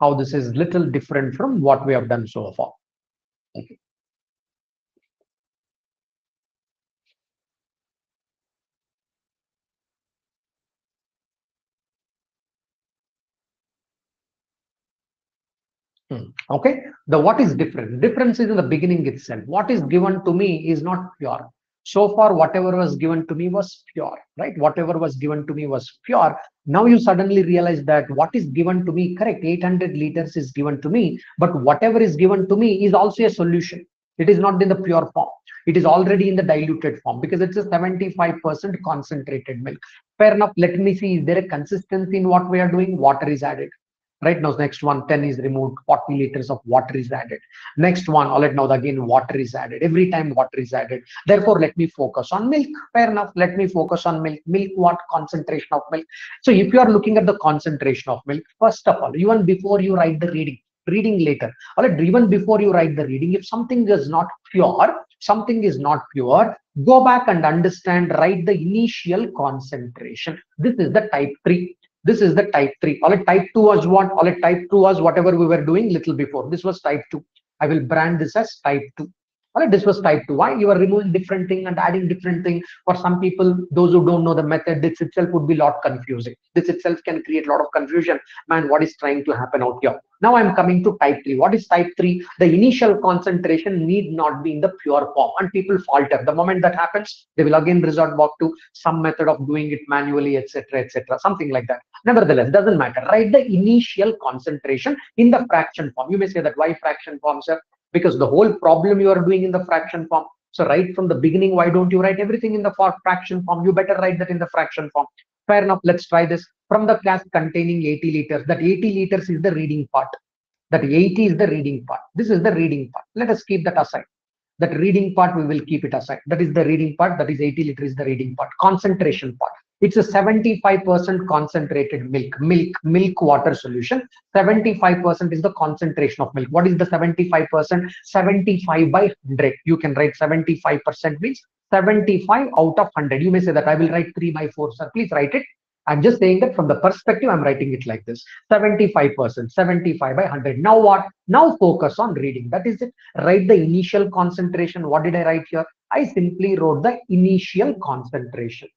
how this is little different from what we have done so far. Okay. Hmm. Okay, the what is different? Difference is in the beginning itself. What is given to me is not pure so far whatever was given to me was pure right? Whatever was given to me was pure. Now you suddenly realize that what is given to me correct 800 liters is given to me but whatever is given to me is also a solution. It is not in the pure form. It is already in the diluted form because it's a 75% concentrated milk. Fair enough let me see is there a consistency in what we are doing? Water is added right now next one 10 is removed 40 liters of water is added. Next one all right now again water is added. Every time water is added. Therefore let me focus on milk. Fair enough. Let me focus on milk. Milk what? Concentration of milk. So if you are looking at the concentration of milk first of all even before you write the reading reading later. All right, even before you write the reading, if something is not pure, something is not pure, go back and understand, write the initial concentration. This is the type 3. This is the type 3. All right, type 2 was what? All right, type 2 was whatever we were doing little before. This was type 2. I will brand this as type 2 right this was type 2 why you are removing different thing and adding different thing? For some people those who don't know the method this itself would be a lot confusing. This itself can create a lot of confusion. Man what is trying to happen out here? Now i'm coming to type 3 what is type 3 the initial concentration need not be in the pure form and people falter. The moment that happens they will again resort back to some method of doing it manually etc etc something like that. Nevertheless doesn't matter. Write the initial concentration in the fraction form. You may say that why fraction form sir because the whole problem you are doing in the fraction form so right from the beginning why don't you write everything in the fraction form? You better write that in the fraction form. Fair enough let's try this. From the class containing 80 liters that 80 liters is the reading part. That 80 is the reading part. This is the reading part. Let us keep that aside that reading part we will keep it aside. That is the reading part. That is 80 liter is the reading part. Concentration part. It's a 75% concentrated milk. Milk milk water solution. 75% is the concentration of milk. What is the 75% 75 by 100 you can write 75% means 75 out of 100 you may say that i will write 3 by 4 sir. Please write it i'm just saying that from the perspective i'm writing it like this. 75% 75 by 100 now what? Now focus on reading. That is it. Write the initial concentration. What did i write here? I simply wrote the initial concentration.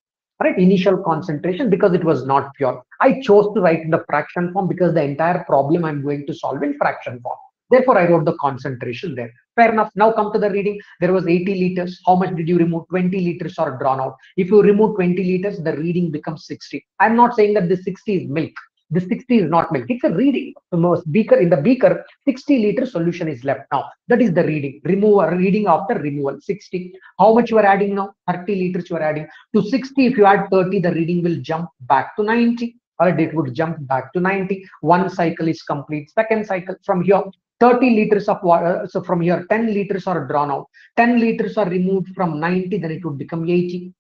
Right? Initial concentration because it was not pure. I chose to write in the fraction form because the entire problem i'm going to solve in fraction form therefore i wrote the concentration there. Fair enough. Now come to the reading. There was 80 liters. How much did you remove? 20 liters are drawn out. If you remove 20 liters the reading becomes 60 i'm not saying that this 60 is milk. The 60 is not milk. It's a reading. The beaker in the beaker 60 liter solution is left. Now that is the reading. Remove uh, reading after removal 60 how much you are adding now? 30 liters you are adding. To 60 if you add 30 the reading will jump back to 90 or it would jump back to 90 one cycle is complete. Second cycle from here 30 liters of water uh, so from here 10 liters are drawn out. 10 liters are removed from 90 then it would become 80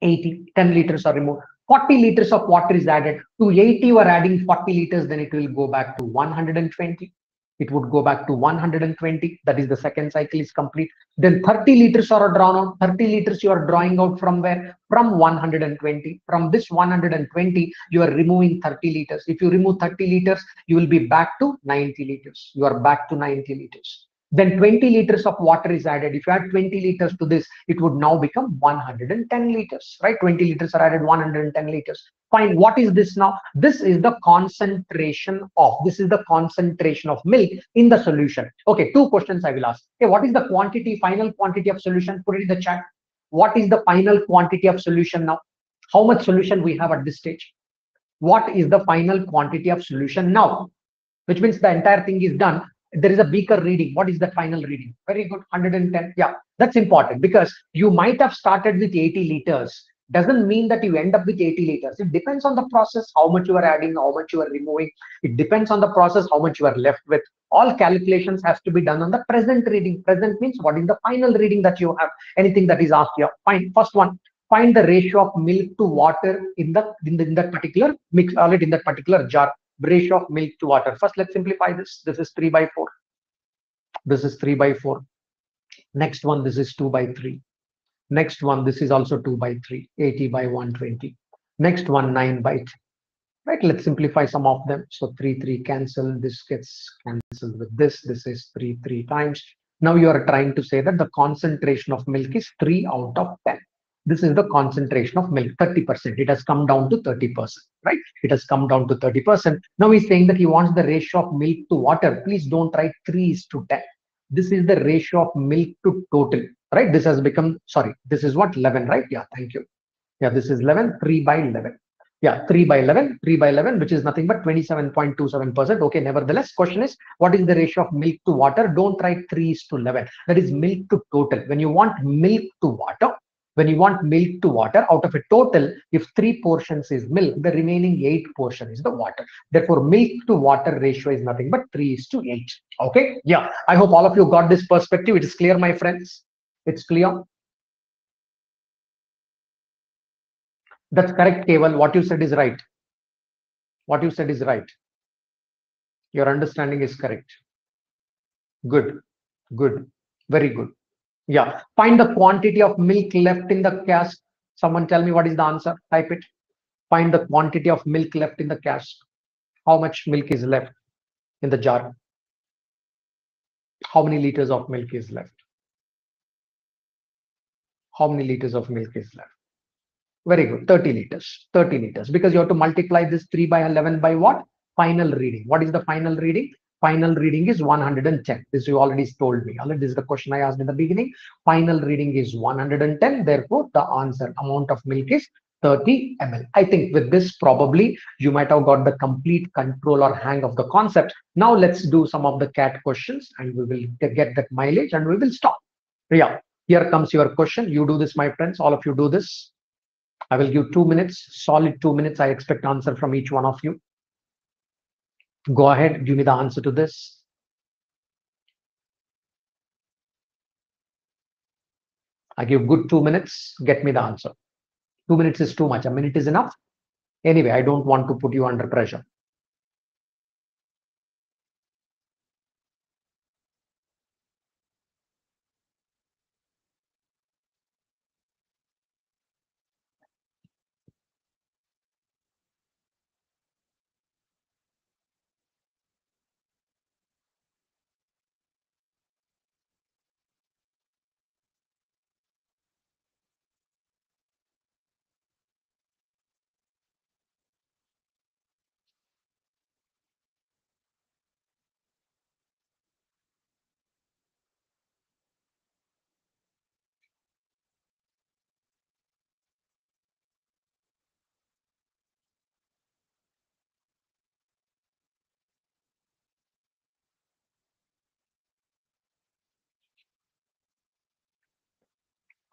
80 10 liters are removed. 40 liters of water is added. To 80 we're adding 40 liters then it will go back to 120 it would go back to 120 that is the second cycle is complete. Then 30 liters are drawn out. 30 liters you are drawing out from where? From 120 from this 120 you are removing 30 liters. If you remove 30 liters you will be back to 90 liters. You are back to 90 liters then 20 liters of water is added. If you add 20 liters to this it would now become 110 liters right? 20 liters are added 110 liters. Fine what is this now? This is the concentration of this is the concentration of milk in the solution. Okay two questions i will ask. Okay what is the quantity final quantity of solution? Put it in the chat. What is the final quantity of solution now? How much solution we have at this stage? What is the final quantity of solution now? Which means the entire thing is done there is a beaker reading. What is the final reading? Very good. 110 yeah that's important because you might have started with 80 liters. Doesn't mean that you end up with 80 liters. It depends on the process how much you are adding how much you are removing. It depends on the process how much you are left with. All calculations has to be done on the present reading. Present means what is the final reading that you have. Anything that is asked here fine. First one find the ratio of milk to water in the in, the, in that particular mix all it in that particular jar ratio of milk to water. First, let's simplify this. This is 3 by 4. This is 3 by 4. Next one, this is 2 by 3. Next one, this is also 2 by 3, 80 by 120. Next one, 9 by 3. Right, let's simplify some of them. So 3, 3 cancel. This gets cancelled with this. This is 3, 3 times. Now you are trying to say that the concentration of milk is 3 out of 10 this is the concentration of milk 30% it has come down to 30% right? It has come down to 30% now he's saying that he wants the ratio of milk to water. Please don't write 3 is to 10 this is the ratio of milk to total right? This has become sorry this is what 11 right? Yeah thank you. Yeah this is 11 3 by 11 yeah 3 by 11 3 by 11 which is nothing but 27.27 percent. Okay nevertheless question is what is the ratio of milk to water? Don't write 3 is to 11 that is milk to total. When you want milk to water when you want milk to water out of a total if three portions is milk the remaining eight portion is the water. Therefore milk to water ratio is nothing but 3 is to 8 okay? Yeah. I hope all of you got this perspective. It is clear my friends? It's clear? That's correct Keval. what you said is right. What you said is right. Your understanding is correct. Good, good, very good. Yeah, find the quantity of milk left in the cask. Someone tell me what is the answer. Type it. Find the quantity of milk left in the cask. How much milk is left in the jar? How many liters of milk is left? How many liters of milk is left? Very good, 30 liters, 30 liters, because you have to multiply this 3 by 11 by what? Final reading. What is the final reading? Final reading is 110. This you already told me. This is the question I asked in the beginning. Final reading is 110. Therefore, the answer amount of milk is 30 ml. I think with this, probably you might have got the complete control or hang of the concept. Now let's do some of the CAT questions and we will get that mileage and we will stop. Yeah, here comes your question. You do this, my friends. All of you do this. I will give two minutes, solid two minutes. I expect answer from each one of you. Go ahead, give me the answer to this. I give good two minutes, get me the answer. Two minutes is too much. A minute is enough. Anyway, I don't want to put you under pressure.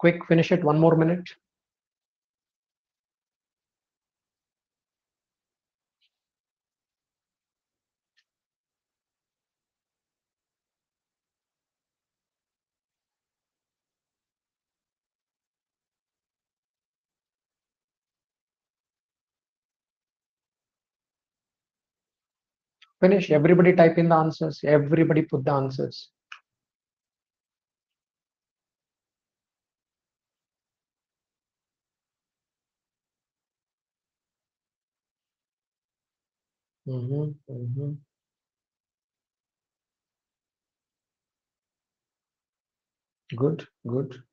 Quick, finish it. One more minute. Finish. Everybody type in the answers. Everybody put the answers. Mm-hmm, mm-hmm. Good, good.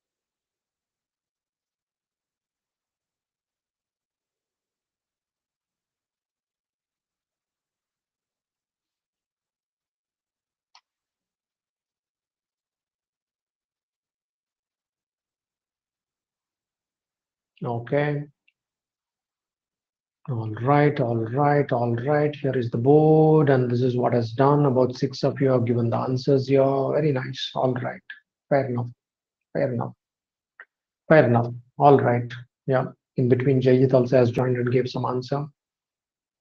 Okay. All right, all right, all right. Here is the board, and this is what has done. About six of you have given the answers here. Very nice. All right. Fair enough. Fair enough. Fair enough. All right. Yeah. In between, Jayit also has joined and gave some answer.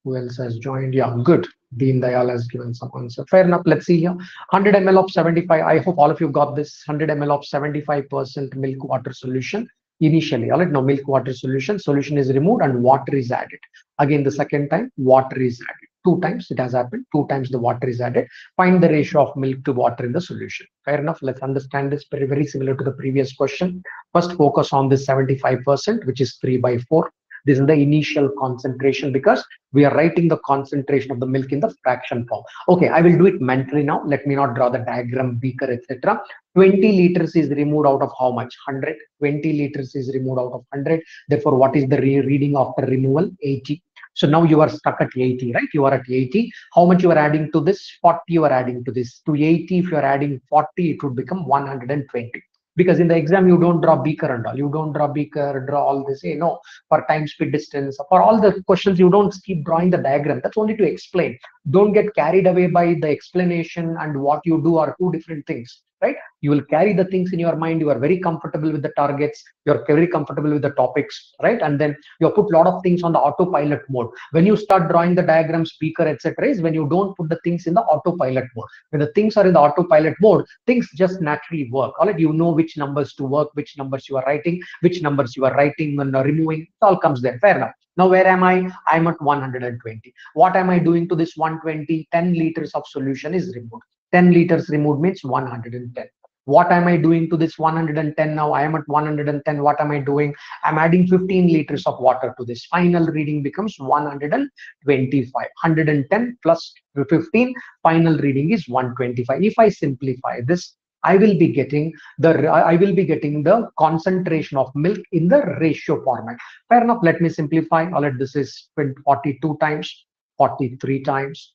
Who else has joined? Yeah, good. Deen Dayal has given some answer. Fair enough. Let's see here. 100 ml of 75. I hope all of you got this. 100 ml of 75% milk water solution initially all right now milk water solution solution is removed and water is added. Again the second time water is added. Two times it has happened two times the water is added. Find the ratio of milk to water in the solution. Fair enough? Let's understand this very very similar to the previous question. First focus on this 75 percent which is 3 by 4 this is the initial concentration because we are writing the concentration of the milk in the fraction form. Okay, I will do it mentally now. Let me not draw the diagram, beaker, etc. 20 liters is removed out of how much? 100. 20 liters is removed out of 100. Therefore, what is the re reading after removal? 80. So now you are stuck at 80, right? You are at 80. How much you are adding to this? 40 you are adding to this. To 80, if you are adding 40, it would become 120 because in the exam you don't draw beaker and all. You don't draw beaker draw all this you know for time speed distance for all the questions you don't keep drawing the diagram. That's only to explain don't get carried away by the explanation and what you do are two different things right? You will carry the things in your mind. You are very comfortable with the targets. You're very comfortable with the topics right? And then you put a lot of things on the autopilot mode. When you start drawing the diagram speaker etc is when you don't put the things in the autopilot mode. When the things are in the autopilot mode things just naturally work. All right? You know which numbers to work which numbers you are writing which numbers you are writing and removing. It all comes there. Fair enough Now, where am I? I'm at 120. What am I doing to this 120? 10 liters of solution is removed. 10 liters removed means 110 what am i doing to this 110 now i am at 110 what am i doing i'm adding 15 liters of water to this final reading becomes 125 110 plus 15 final reading is 125 if i simplify this I will be getting the I will be getting the concentration of milk in the ratio format. Fair enough. Let me simplify. All right, this is 42 times, 43 times,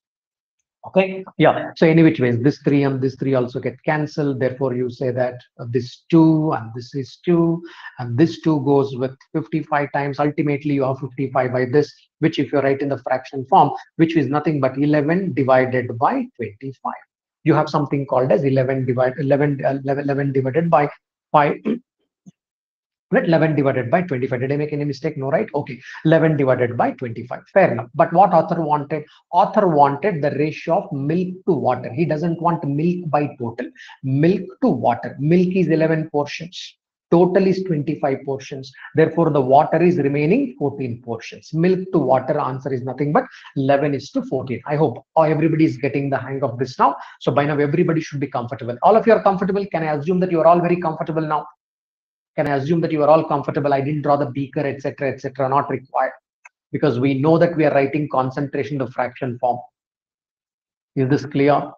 okay yeah so any which ways this three and this three also get cancelled therefore you say that this two and this is two and this two goes with 55 times ultimately you have 55 by this which if you write in the fraction form which is nothing but 11 divided by 25 you have something called as 11 divided 11, uh, 11 divided by 5 let 11 divided by 25 did i make any mistake? No right? Okay. 11 divided by 25 fair enough. But what author wanted? Author wanted the ratio of milk to water. He doesn't want milk by total. Milk to water. Milk is 11 portions total is 25 portions therefore the water is remaining 14 portions milk to water answer is nothing but 11 is to 14 i hope everybody is getting the hang of this now so by now everybody should be comfortable all of you are comfortable can i assume that you are all very comfortable now can I assume that you are all comfortable? I didn't draw the beaker, etc., etc. Not required because we know that we are writing concentration to fraction form. Is this clear?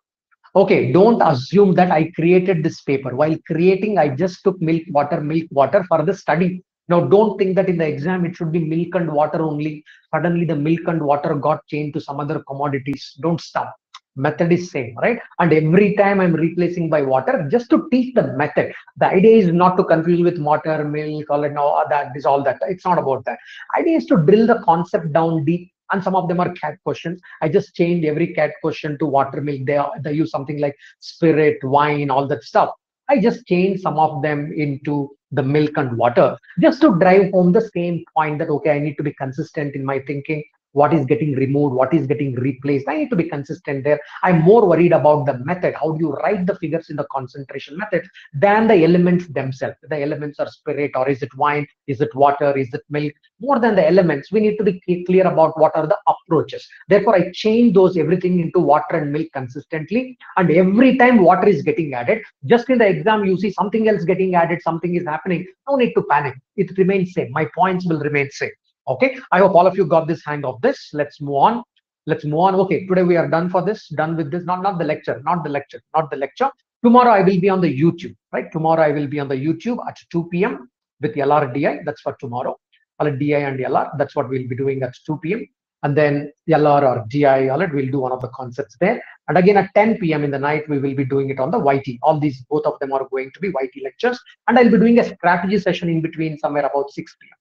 Okay, don't assume that I created this paper. While creating, I just took milk, water, milk, water for the study. Now, don't think that in the exam it should be milk and water only. Suddenly, the milk and water got changed to some other commodities. Don't stop method is same right and every time i'm replacing by water just to teach the method the idea is not to confuse with water milk all that no that is all that it's not about that idea is to drill the concept down deep and some of them are cat questions. I just changed every cat question to water milk they, are, they use something like spirit wine all that stuff. I just changed some of them into the milk and water just to drive home the same point that okay i need to be consistent in my thinking what is getting removed, what is getting replaced. I need to be consistent there. I'm more worried about the method. How do you write the figures in the concentration method than the elements themselves? The elements are spirit or is it wine? Is it water? Is it milk? More than the elements, we need to be clear about what are the approaches. Therefore, I change those everything into water and milk consistently. And every time water is getting added, just in the exam, you see something else getting added, something is happening. No need to panic. It remains same. My points will remain same okay i hope all of you got this hang of this. Let's move on. Let's move on. Okay today we are done for this done with this. Not not the lecture not the lecture not the lecture. Tomorrow i will be on the youtube right? Tomorrow i will be on the youtube at 2 p.m with lrdi that's for tomorrow. Di and lr that's what we'll be doing at 2 p.m and then lr or di all right we'll do one of the concepts there. And again at 10 p.m in the night we will be doing it on the yt all these both of them are going to be yt lectures. And i'll be doing a strategy session in between somewhere about 6 p.m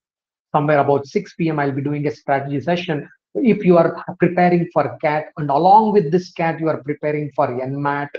somewhere about 6 p.m. I'll be doing a strategy session. If you are preparing for CAT and along with this CAT, you are preparing for NMAT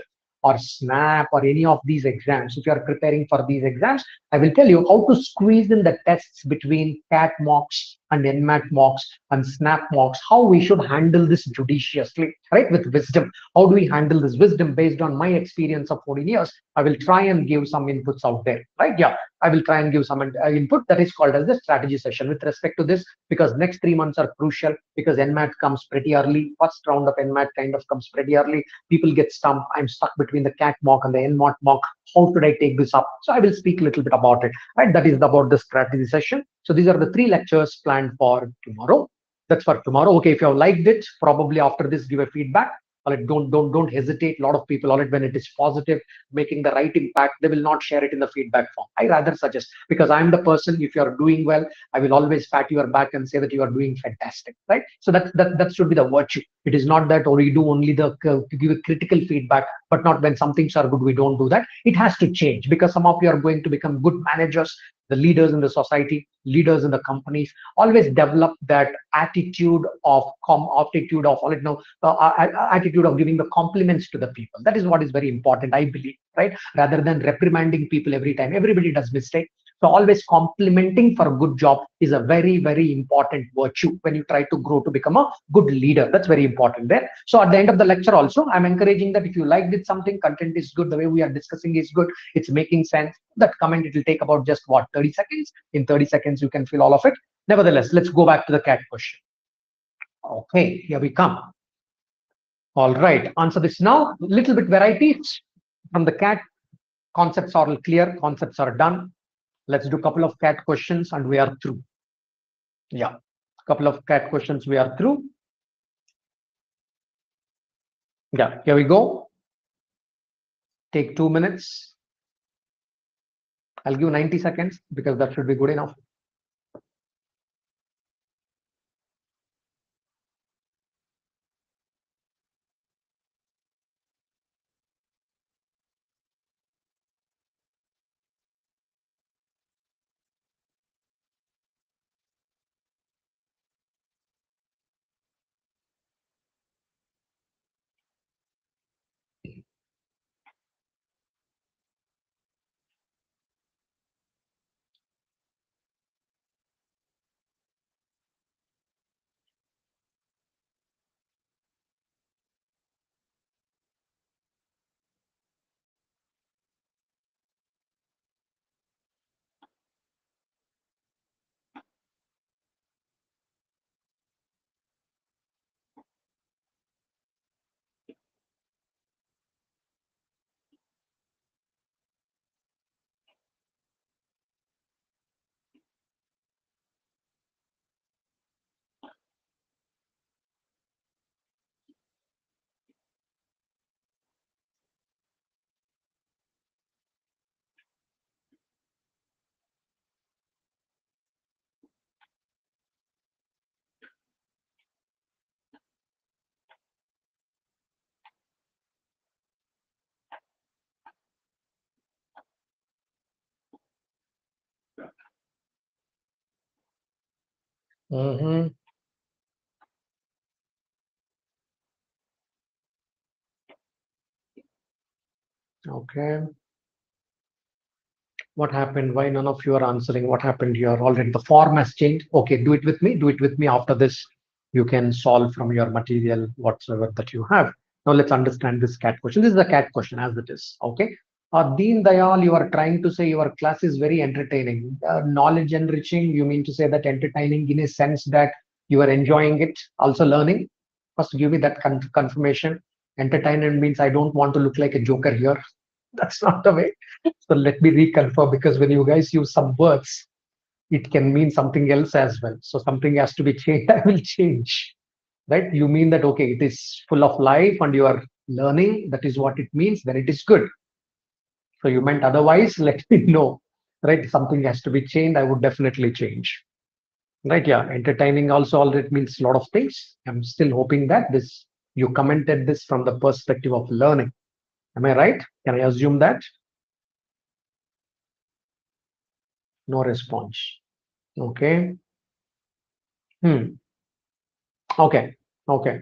or SNAP or any of these exams, if you are preparing for these exams, I will tell you how to squeeze in the tests between CAT mocks and NMAT mocks and SNAP mocks, how we should handle this judiciously, right? With wisdom. How do we handle this wisdom based on my experience of 14 years? I will try and give some inputs out there, right? Yeah, I will try and give some uh, input that is called as the strategy session with respect to this because next three months are crucial because NMAT comes pretty early. First round of NMAT kind of comes pretty early. People get stumped. I'm stuck between the CAT mock and the NMAT mock. How should I take this up? So I will speak a little bit about it, right? That is about the strategy session. So these are the three lectures planned for tomorrow. That's for tomorrow. Okay, if you have liked it, probably after this, give a feedback. Right, don't don't don't hesitate. A lot of people all right when it is positive making the right impact they will not share it in the feedback form. I rather suggest because i'm the person if you are doing well i will always pat your back and say that you are doing fantastic right? So that that, that should be the virtue. It is not that or we do only the uh, give a critical feedback but not when some things are good we don't do that. It has to change because some of you are going to become good managers the leaders in the society, leaders in the companies, always develop that attitude of com attitude of you know, uh, uh, attitude of giving the compliments to the people. That is what is very important, I believe, right? Rather than reprimanding people every time. Everybody does mistake. So always complimenting for a good job is a very, very important virtue when you try to grow to become a good leader. That's very important there. So at the end of the lecture also, I'm encouraging that if you liked it something, content is good, the way we are discussing is good, it's making sense. That comment, it will take about just what, 30 seconds? In 30 seconds, you can fill all of it. Nevertheless, let's go back to the cat question. Okay, here we come. All right, answer this now. Little bit varieties from the cat. Concepts are all clear, concepts are done. Let's do a couple of cat questions and we are through. Yeah, a couple of cat questions we are through. Yeah, here we go. Take two minutes. I'll give 90 seconds because that should be good enough. Mhm. Okay. What happened? Why none of you are answering? What happened here? Already the form has changed. Okay, do it with me. Do it with me. After this, you can solve from your material whatsoever that you have. Now let's understand this cat question. This is a cat question as it is. Okay. Uh, Deen Dayal, you are trying to say your class is very entertaining. Uh, knowledge enriching, you mean to say that entertaining in a sense that you are enjoying it, also learning? First, give me that con confirmation. Entertainment means I don't want to look like a joker here. That's not the way. So let me reconfirm because when you guys use some words, it can mean something else as well. So something has to be changed. I will change. Right? You mean that okay, it is full of life and you are learning. That is what it means. Then it is good so you meant otherwise, let me know, right? Something has to be changed. I would definitely change. Right, yeah, entertaining also already means a lot of things. I'm still hoping that this, you commented this from the perspective of learning. Am I right? Can I assume that? No response. Okay. Hmm. Okay. Okay.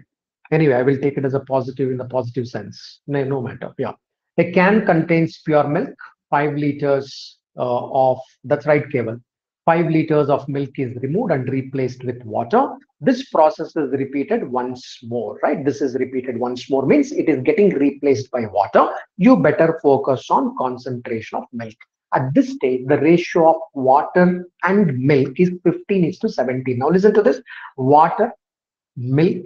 Anyway, I will take it as a positive in the positive sense. No, no matter. Yeah. A can contains pure milk, five liters uh, of, that's right, Keval. Five liters of milk is removed and replaced with water. This process is repeated once more, right? This is repeated once more means it is getting replaced by water. You better focus on concentration of milk. At this stage, the ratio of water and milk is 15 is to 17. Now listen to this. Water, milk,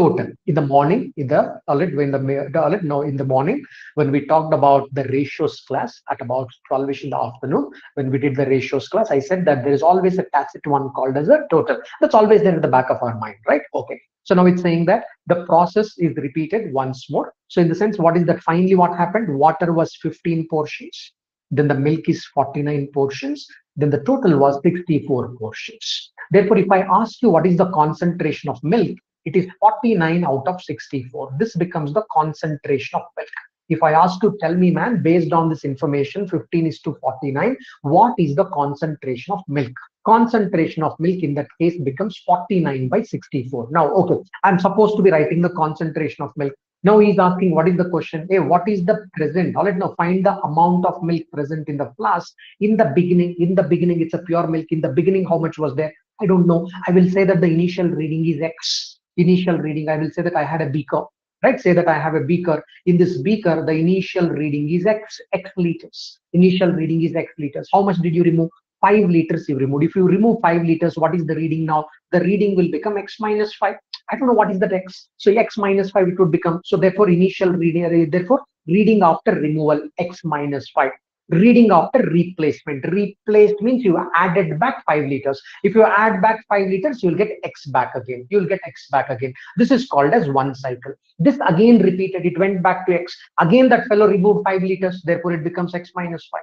total. In the morning in the alert when the alert no in the morning when we talked about the ratios class at about 12ish in the afternoon when we did the ratios class i said that there is always a tacit one called as a total. That's always there in the back of our mind right? Okay. So now it's saying that the process is repeated once more. So in the sense what is that finally what happened? Water was 15 portions then the milk is 49 portions then the total was 64 portions. Therefore if i ask you what is the concentration of milk it is 49 out of 64. This becomes the concentration of milk. If I ask to tell me, man, based on this information, 15 is to 49, what is the concentration of milk? Concentration of milk in that case becomes 49 by 64. Now, okay, I'm supposed to be writing the concentration of milk. Now he's asking, what is the question? Hey, what is the present? All right, now find the amount of milk present in the flask. In the beginning, in the beginning, it's a pure milk. In the beginning, how much was there? I don't know. I will say that the initial reading is X. Initial reading, I will say that I had a beaker, right? Say that I have a beaker. In this beaker, the initial reading is X, X liters. Initial reading is X liters. How much did you remove? 5 liters you removed. If you remove 5 liters, what is the reading now? The reading will become X minus 5. I don't know what is that X. So X minus 5 it would become. So therefore initial reading, uh, therefore reading after removal X minus 5 reading after replacement. Replaced means you added back 5 liters. If you add back 5 liters, you'll get X back again. You'll get X back again. This is called as one cycle. This again repeated. It went back to X. Again, that fellow removed 5 liters. Therefore, it becomes X minus 5.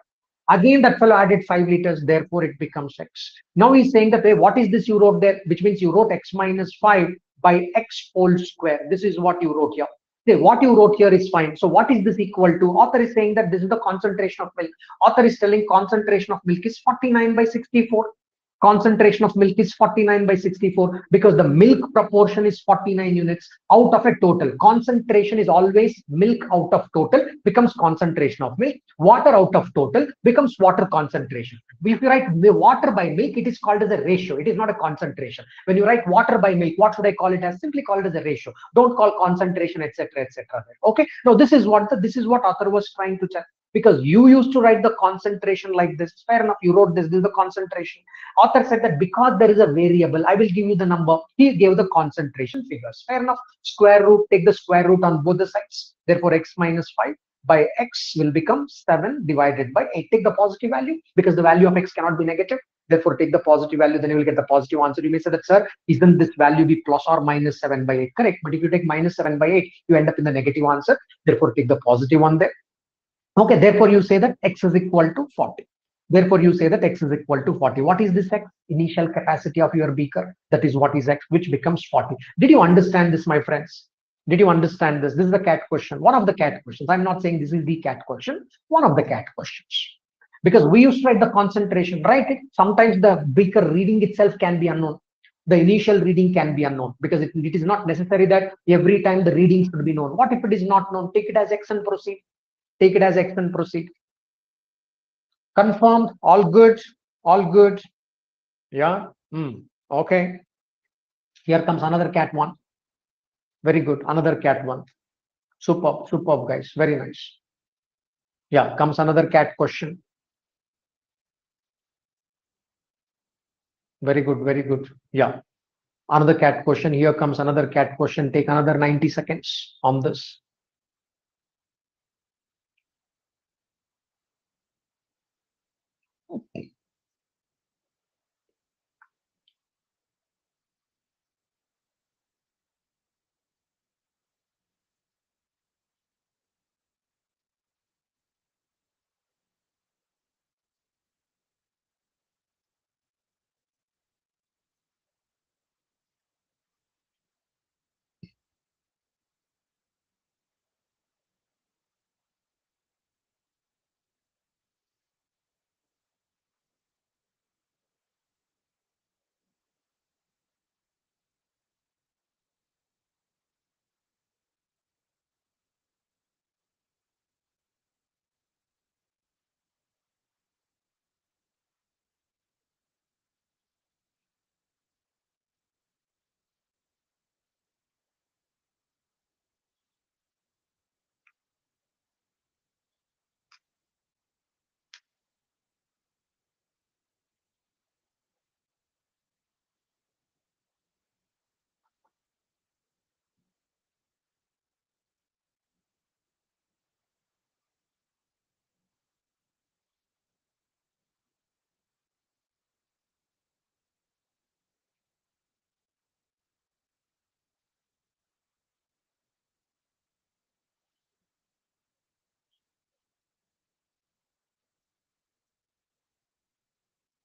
Again, that fellow added 5 liters, therefore it becomes X. Now he's saying that, hey, what is this you wrote there? Which means you wrote X minus 5 by X whole square. This is what you wrote here. What you wrote here is fine. So what is this equal to? Author is saying that this is the concentration of milk. Author is telling concentration of milk is 49 by 64 concentration of milk is 49 by 64 because the milk proportion is 49 units out of a total. Concentration is always milk out of total becomes concentration of milk. Water out of total becomes water concentration. If you write water by milk it is called as a ratio. It is not a concentration. When you write water by milk what should i call it as? Simply call it as a ratio. Don't call concentration etc etc okay? Now this is what the, this is what author was trying to check because you used to write the concentration like this. Fair enough you wrote this. This is the concentration. Author said that because there is a variable i will give you the number. He gave the concentration figures. Fair enough. Square root take the square root on both the sides. Therefore x minus 5 by x will become 7 divided by 8 take the positive value because the value of x cannot be negative. Therefore take the positive value then you will get the positive answer. You may say that sir isn't this value be plus or minus 7 by 8 correct. But if you take minus 7 by 8 you end up in the negative answer. Therefore take the positive one there Okay, therefore you say that x is equal to 40. Therefore you say that x is equal to 40. What is this x? Initial capacity of your beaker. That is what is x, which becomes 40. Did you understand this, my friends? Did you understand this? This is the cat question. One of the cat questions. I'm not saying this is the cat question. One of the cat questions. Because we used to write the concentration, right? Sometimes the beaker reading itself can be unknown. The initial reading can be unknown because it, it is not necessary that every time the reading should be known. What if it is not known? Take it as x and proceed take it as and proceed. Confirmed, all good, all good. Yeah, mm. okay. Here comes another cat one. Very good, another cat one. Superb, superb, guys, very nice. Yeah, comes another cat question. Very good, very good. Yeah, another cat question. Here comes another cat question. Take another 90 seconds on this.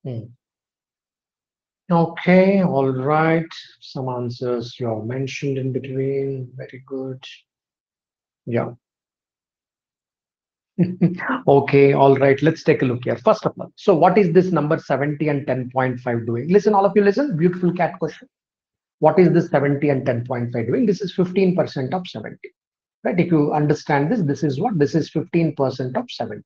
Hmm. Okay, all right. Some answers you have mentioned in between. Very good. Yeah. okay, all right. Let's take a look here. First of all, so what is this number 70 and 10.5 doing? Listen, all of you listen. Beautiful cat question. What is this 70 and 10.5 doing? This is 15% of 70. right? If you understand this, this is what? This is 15% of 70.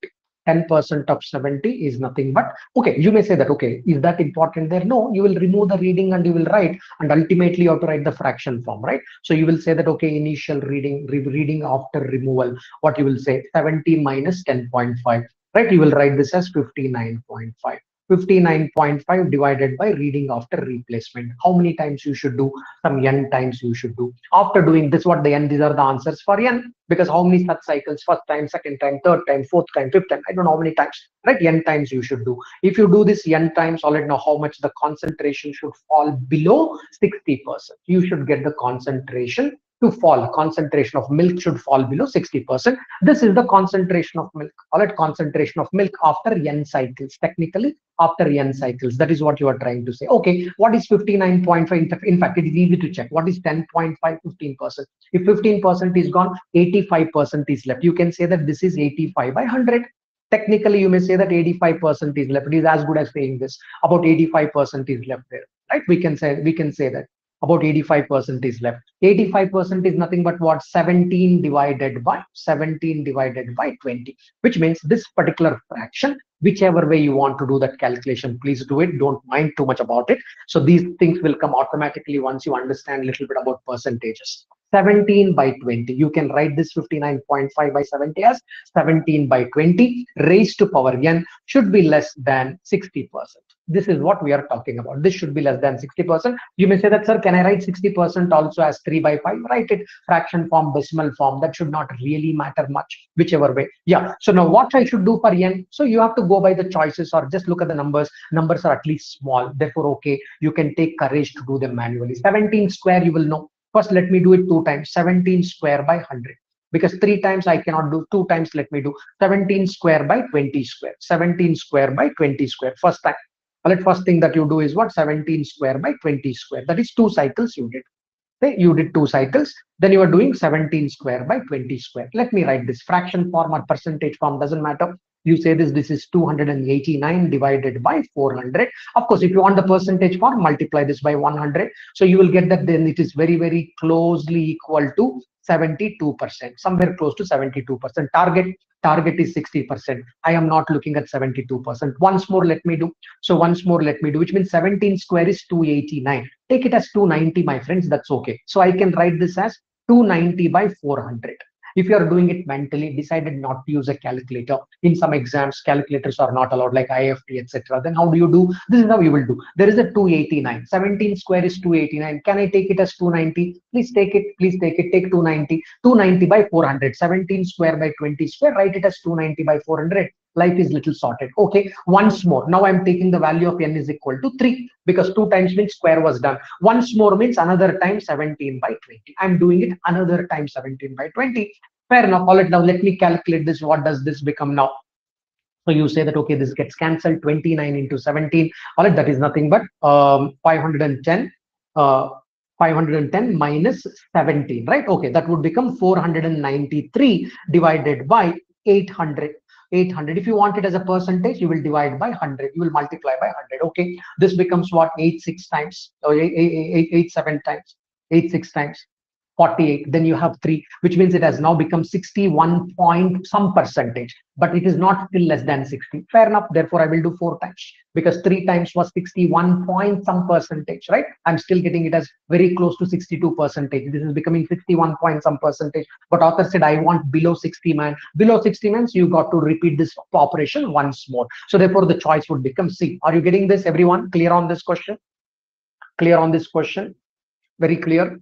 10% of 70 is nothing but, okay, you may say that, okay, is that important there? No, you will remove the reading and you will write, and ultimately you have to write the fraction form, right? So you will say that, okay, initial reading, re reading after removal, what you will say, 70 minus 10.5, right? You will write this as 59.5. 59.5 divided by reading after replacement. How many times you should do? Some n times you should do. After doing this, what the n? These are the answers for n. Because how many such cycles? First time, second time, third time, fourth time, fifth time. I don't know how many times. Right? N times you should do. If you do this n times, already know how much the concentration should fall below 60%. You should get the concentration to fall. Concentration of milk should fall below 60%. This is the concentration of milk. All right, concentration of milk after n cycles. Technically, after n cycles. That is what you are trying to say. Okay, what is 59.5? In fact, it is easy to check. What is 10.5? 15%. If 15% is gone, 85% is left. You can say that this is 85 by 100 technically you may say that 85% is left it is as good as saying this about 85% is left there right we can say we can say that about 85% is left. 85% is nothing but what? 17 divided by 17 divided by 20 which means this particular fraction whichever way you want to do that calculation please do it. Don't mind too much about it. So these things will come automatically once you understand a little bit about percentages. 17 by 20 you can write this 59.5 by 70 as 17 by 20 raised to power n should be less than 60 percent this is what we are talking about. This should be less than 60%. You may say that, sir, can I write 60% also as 3 by 5? Write it fraction form, decimal form. That should not really matter much, whichever way. Yeah. So now what I should do for n? So you have to go by the choices or just look at the numbers. Numbers are at least small. Therefore, okay, you can take courage to do them manually. 17 square, you will know. First, let me do it two times. 17 square by 100 because three times I cannot do two times let me do 17 square by 20 square 17 square by 20 square first time let first thing that you do is what? 17 square by 20 square. That is two cycles you did. Okay you did two cycles. Then you are doing 17 square by 20 square. Let me write this. Fraction form or percentage form doesn't matter you say this this is 289 divided by 400 of course if you want the percentage form multiply this by 100 so you will get that then it is very very closely equal to 72%, somewhere close to 72%. Target target is 60%. I am not looking at 72%. Once more, let me do. So once more, let me do, which means 17 square is 289. Take it as 290, my friends. That's okay. So I can write this as 290 by 400 if you are doing it mentally decided not to use a calculator. In some exams calculators are not allowed like IIFT etc then how do you do? This is how you will do. There is a 289 17 square is 289 can i take it as 290 please take it please take it. Take 290 290 by 400 17 square by 20 square write it as 290 by 400 life is little sorted. Okay once more. Now i'm taking the value of n is equal to 3 because 2 times means square was done. Once more means another time 17 by 20 i'm doing it another time 17 by 20 fair enough. All right now let me calculate this. What does this become now? So you say that okay this gets cancelled 29 into 17 all right that is nothing but um 510 uh 510 minus 17 right? Okay that would become 493 divided by 800 800 if you want it as a percentage you will divide by 100 you will multiply by 100 okay? This becomes what? 8 6 times or 8, 8, 8, 8 7 times. 8 6 times 48 then you have 3 which means it has now become 61 point some percentage but it is not still less than 60 fair enough therefore i will do 4 times because 3 times was 61 point some percentage right? I'm still getting it as very close to 62 percentage. This is becoming 61 point some percentage. But author said i want below 60 man. Below 60 man so you got to repeat this operation once more. So therefore the choice would become c. Are you getting this everyone? Clear on this question? Clear on this question? Very clear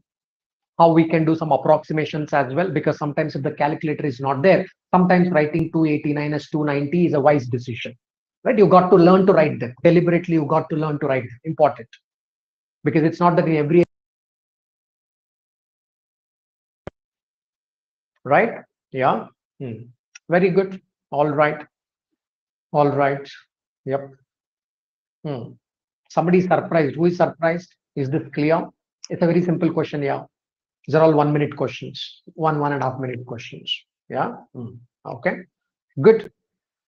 how we can do some approximations as well because sometimes if the calculator is not there sometimes writing 289 as 290 is a wise decision right? You got to learn to write that deliberately you got to learn to write that. important. Because it's not that in every right? Yeah. Hmm. very good. All right. All right. Yep. Hmm. somebody surprised. Who is surprised? Is this clear? It's a very simple question yeah these are all one minute questions, one, one and a half minute questions. Yeah. Mm. Okay. Good.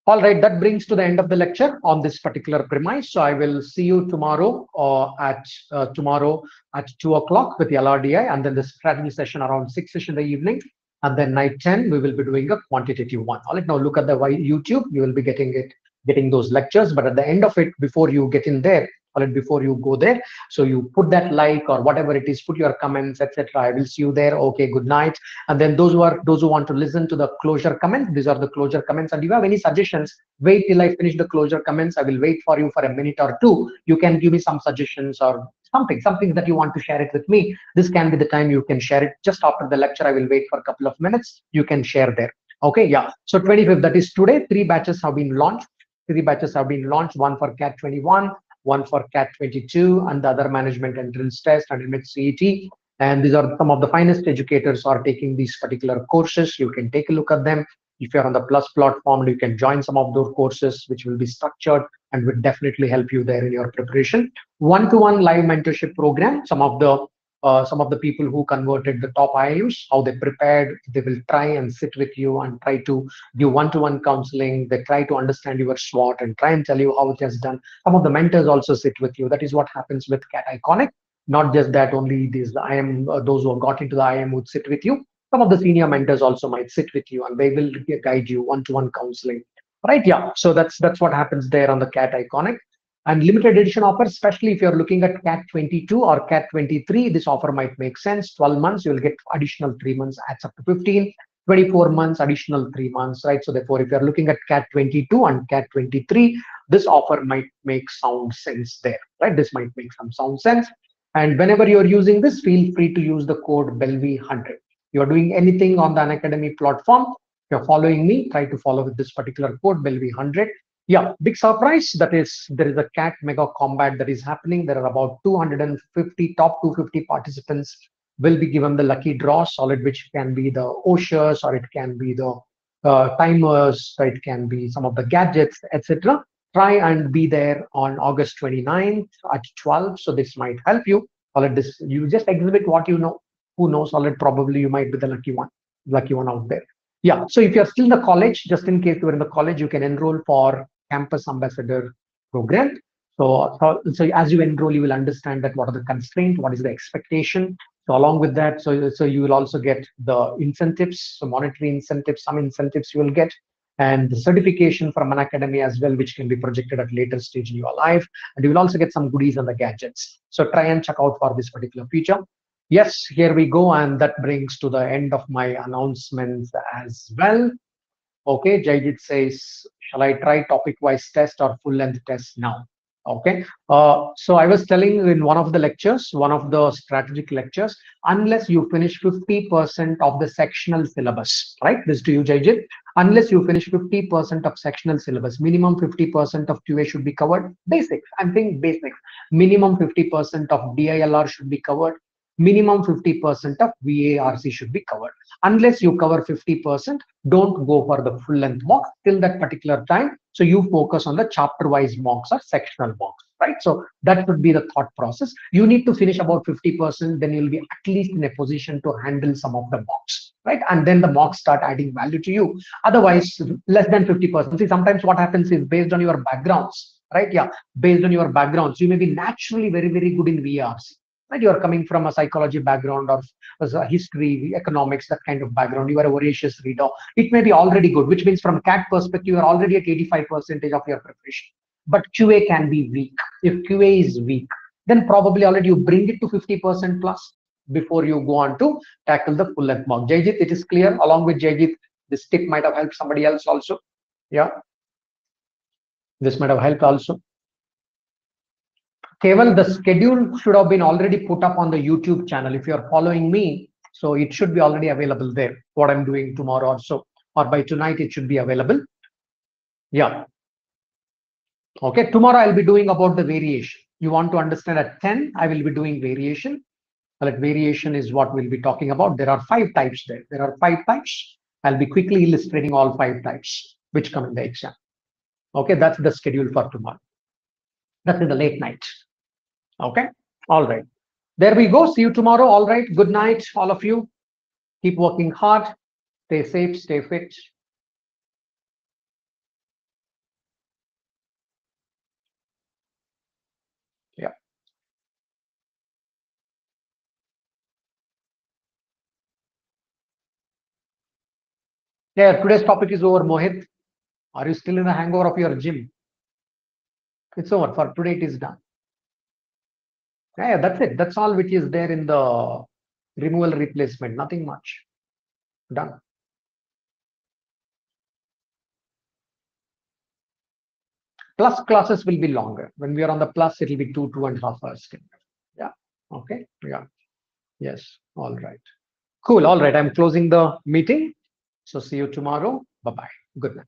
All right. That brings to the end of the lecture on this particular premise. So I will see you tomorrow or uh, at uh, tomorrow at two o'clock with the LRDI and then the strategy session around six in the evening. and then night 10 we will be doing a quantitative one all right now look at the youtube you will be getting it getting those lectures but at the end of it before you get in there or before you go there. So you put that like or whatever it is put your comments etc i will see you there. Okay good night. And then those who are those who want to listen to the closure comments these are the closure comments. And if you have any suggestions wait till i finish the closure comments. I will wait for you for a minute or two. You can give me some suggestions or something something that you want to share it with me. This can be the time you can share it. Just after the lecture i will wait for a couple of minutes. You can share there. Okay yeah. So 25th that is today. Three batches have been launched. Three batches have been launched. One for cat 21 one for cat 22 and the other management entrance test and MHCET and these are some of the finest educators are taking these particular courses. You can take a look at them. If you're on the plus platform you can join some of those courses which will be structured and will definitely help you there in your preparation. One-to-one live mentorship program some of the uh, some of the people who converted the top IIMs, how they prepared, they will try and sit with you and try to do one-to-one counseling. They try to understand your SWOT and try and tell you how it has done. Some of the mentors also sit with you. That is what happens with Cat Iconic. Not just that, only these IIM, uh, those who have got into the IIM would sit with you. Some of the senior mentors also might sit with you and they will guide you one-to-one counseling. Right? Yeah. So that's that's what happens there on the Cat Iconic. And limited edition offer, especially if you're looking at CAT 22 or CAT 23, this offer might make sense. 12 months, you'll get additional three months, adds up to 15. 24 months, additional three months, right? So therefore, if you're looking at CAT 22 and CAT 23, this offer might make sound sense there, right? This might make some sound sense. And whenever you're using this, feel free to use the code BELVI100. You're doing anything on the Unacademy platform, you're following me, try to follow with this particular code BELVI100 yeah big surprise that is there is a cat mega combat that is happening. There are about 250 top 250 participants will be given the lucky draw. Solid which can be the oshers or it can be the uh, timers it can be some of the gadgets etc try and be there on august 29th at 12 so this might help you. Solid this you just exhibit what you know. Who knows solid probably you might be the lucky one lucky one out there. Yeah so if you're still in the college just in case you're in the college you can enroll for campus ambassador program. So, so, so as you enroll, you will understand that what are the constraints, what is the expectation. So along with that, so, so you will also get the incentives, so monetary incentives, some incentives you will get, and the certification from Unacademy as well, which can be projected at later stage in your life. And you will also get some goodies and the gadgets. So try and check out for this particular feature. Yes, here we go. And that brings to the end of my announcements as well. Okay, Jayjit says, shall I try topic wise test or full length test now? Okay, uh, so I was telling in one of the lectures, one of the strategic lectures, unless you finish 50% of the sectional syllabus, right? This to you, Jayjit. Unless you finish 50% of sectional syllabus, minimum 50% of QA should be covered. Basics, I'm saying basics. Minimum 50% of DILR should be covered minimum 50% of VARC should be covered. Unless you cover 50%, don't go for the full length mock till that particular time. So you focus on the chapter wise mocks or sectional mocks, right? So that would be the thought process. You need to finish about 50%, then you'll be at least in a position to handle some of the mocks, right? And then the mocks start adding value to you. Otherwise, less than 50%. See, sometimes what happens is based on your backgrounds, right? Yeah, based on your backgrounds, you may be naturally very, very good in VARC right you are coming from a psychology background or history economics that kind of background. You are a voracious reader. It may be already good which means from cat perspective you are already at 85 percentage of your preparation. But qa can be weak. If qa is weak then probably already you bring it to 50 percent plus before you go on to tackle the full length mock jayjit it is clear. Along with jayjit this tip might have helped somebody else also. Yeah. This might have helped also Keval, the schedule should have been already put up on the YouTube channel. If you're following me, so it should be already available there, what I'm doing tomorrow or so, or by tonight, it should be available. Yeah. Okay, tomorrow I'll be doing about the variation. You want to understand at 10, I will be doing variation. Like variation is what we'll be talking about. There are five types there. There are five types. I'll be quickly illustrating all five types which come in the exam. Okay, that's the schedule for tomorrow. That's in the late night. Okay. All right. There we go. See you tomorrow. All right. Good night, all of you. Keep working hard. Stay safe. Stay fit. Yeah, today's topic is over, Mohit. Are you still in the hangover of your gym? It's over. For today, it is done. Yeah, that's it. That's all which is there in the removal replacement. Nothing much. Done. Plus classes will be longer. When we are on the plus, it will be two, two and a half hours. Yeah. Okay. Yeah. Yes. All right. Cool. All right. I'm closing the meeting. So see you tomorrow. Bye bye. Good night.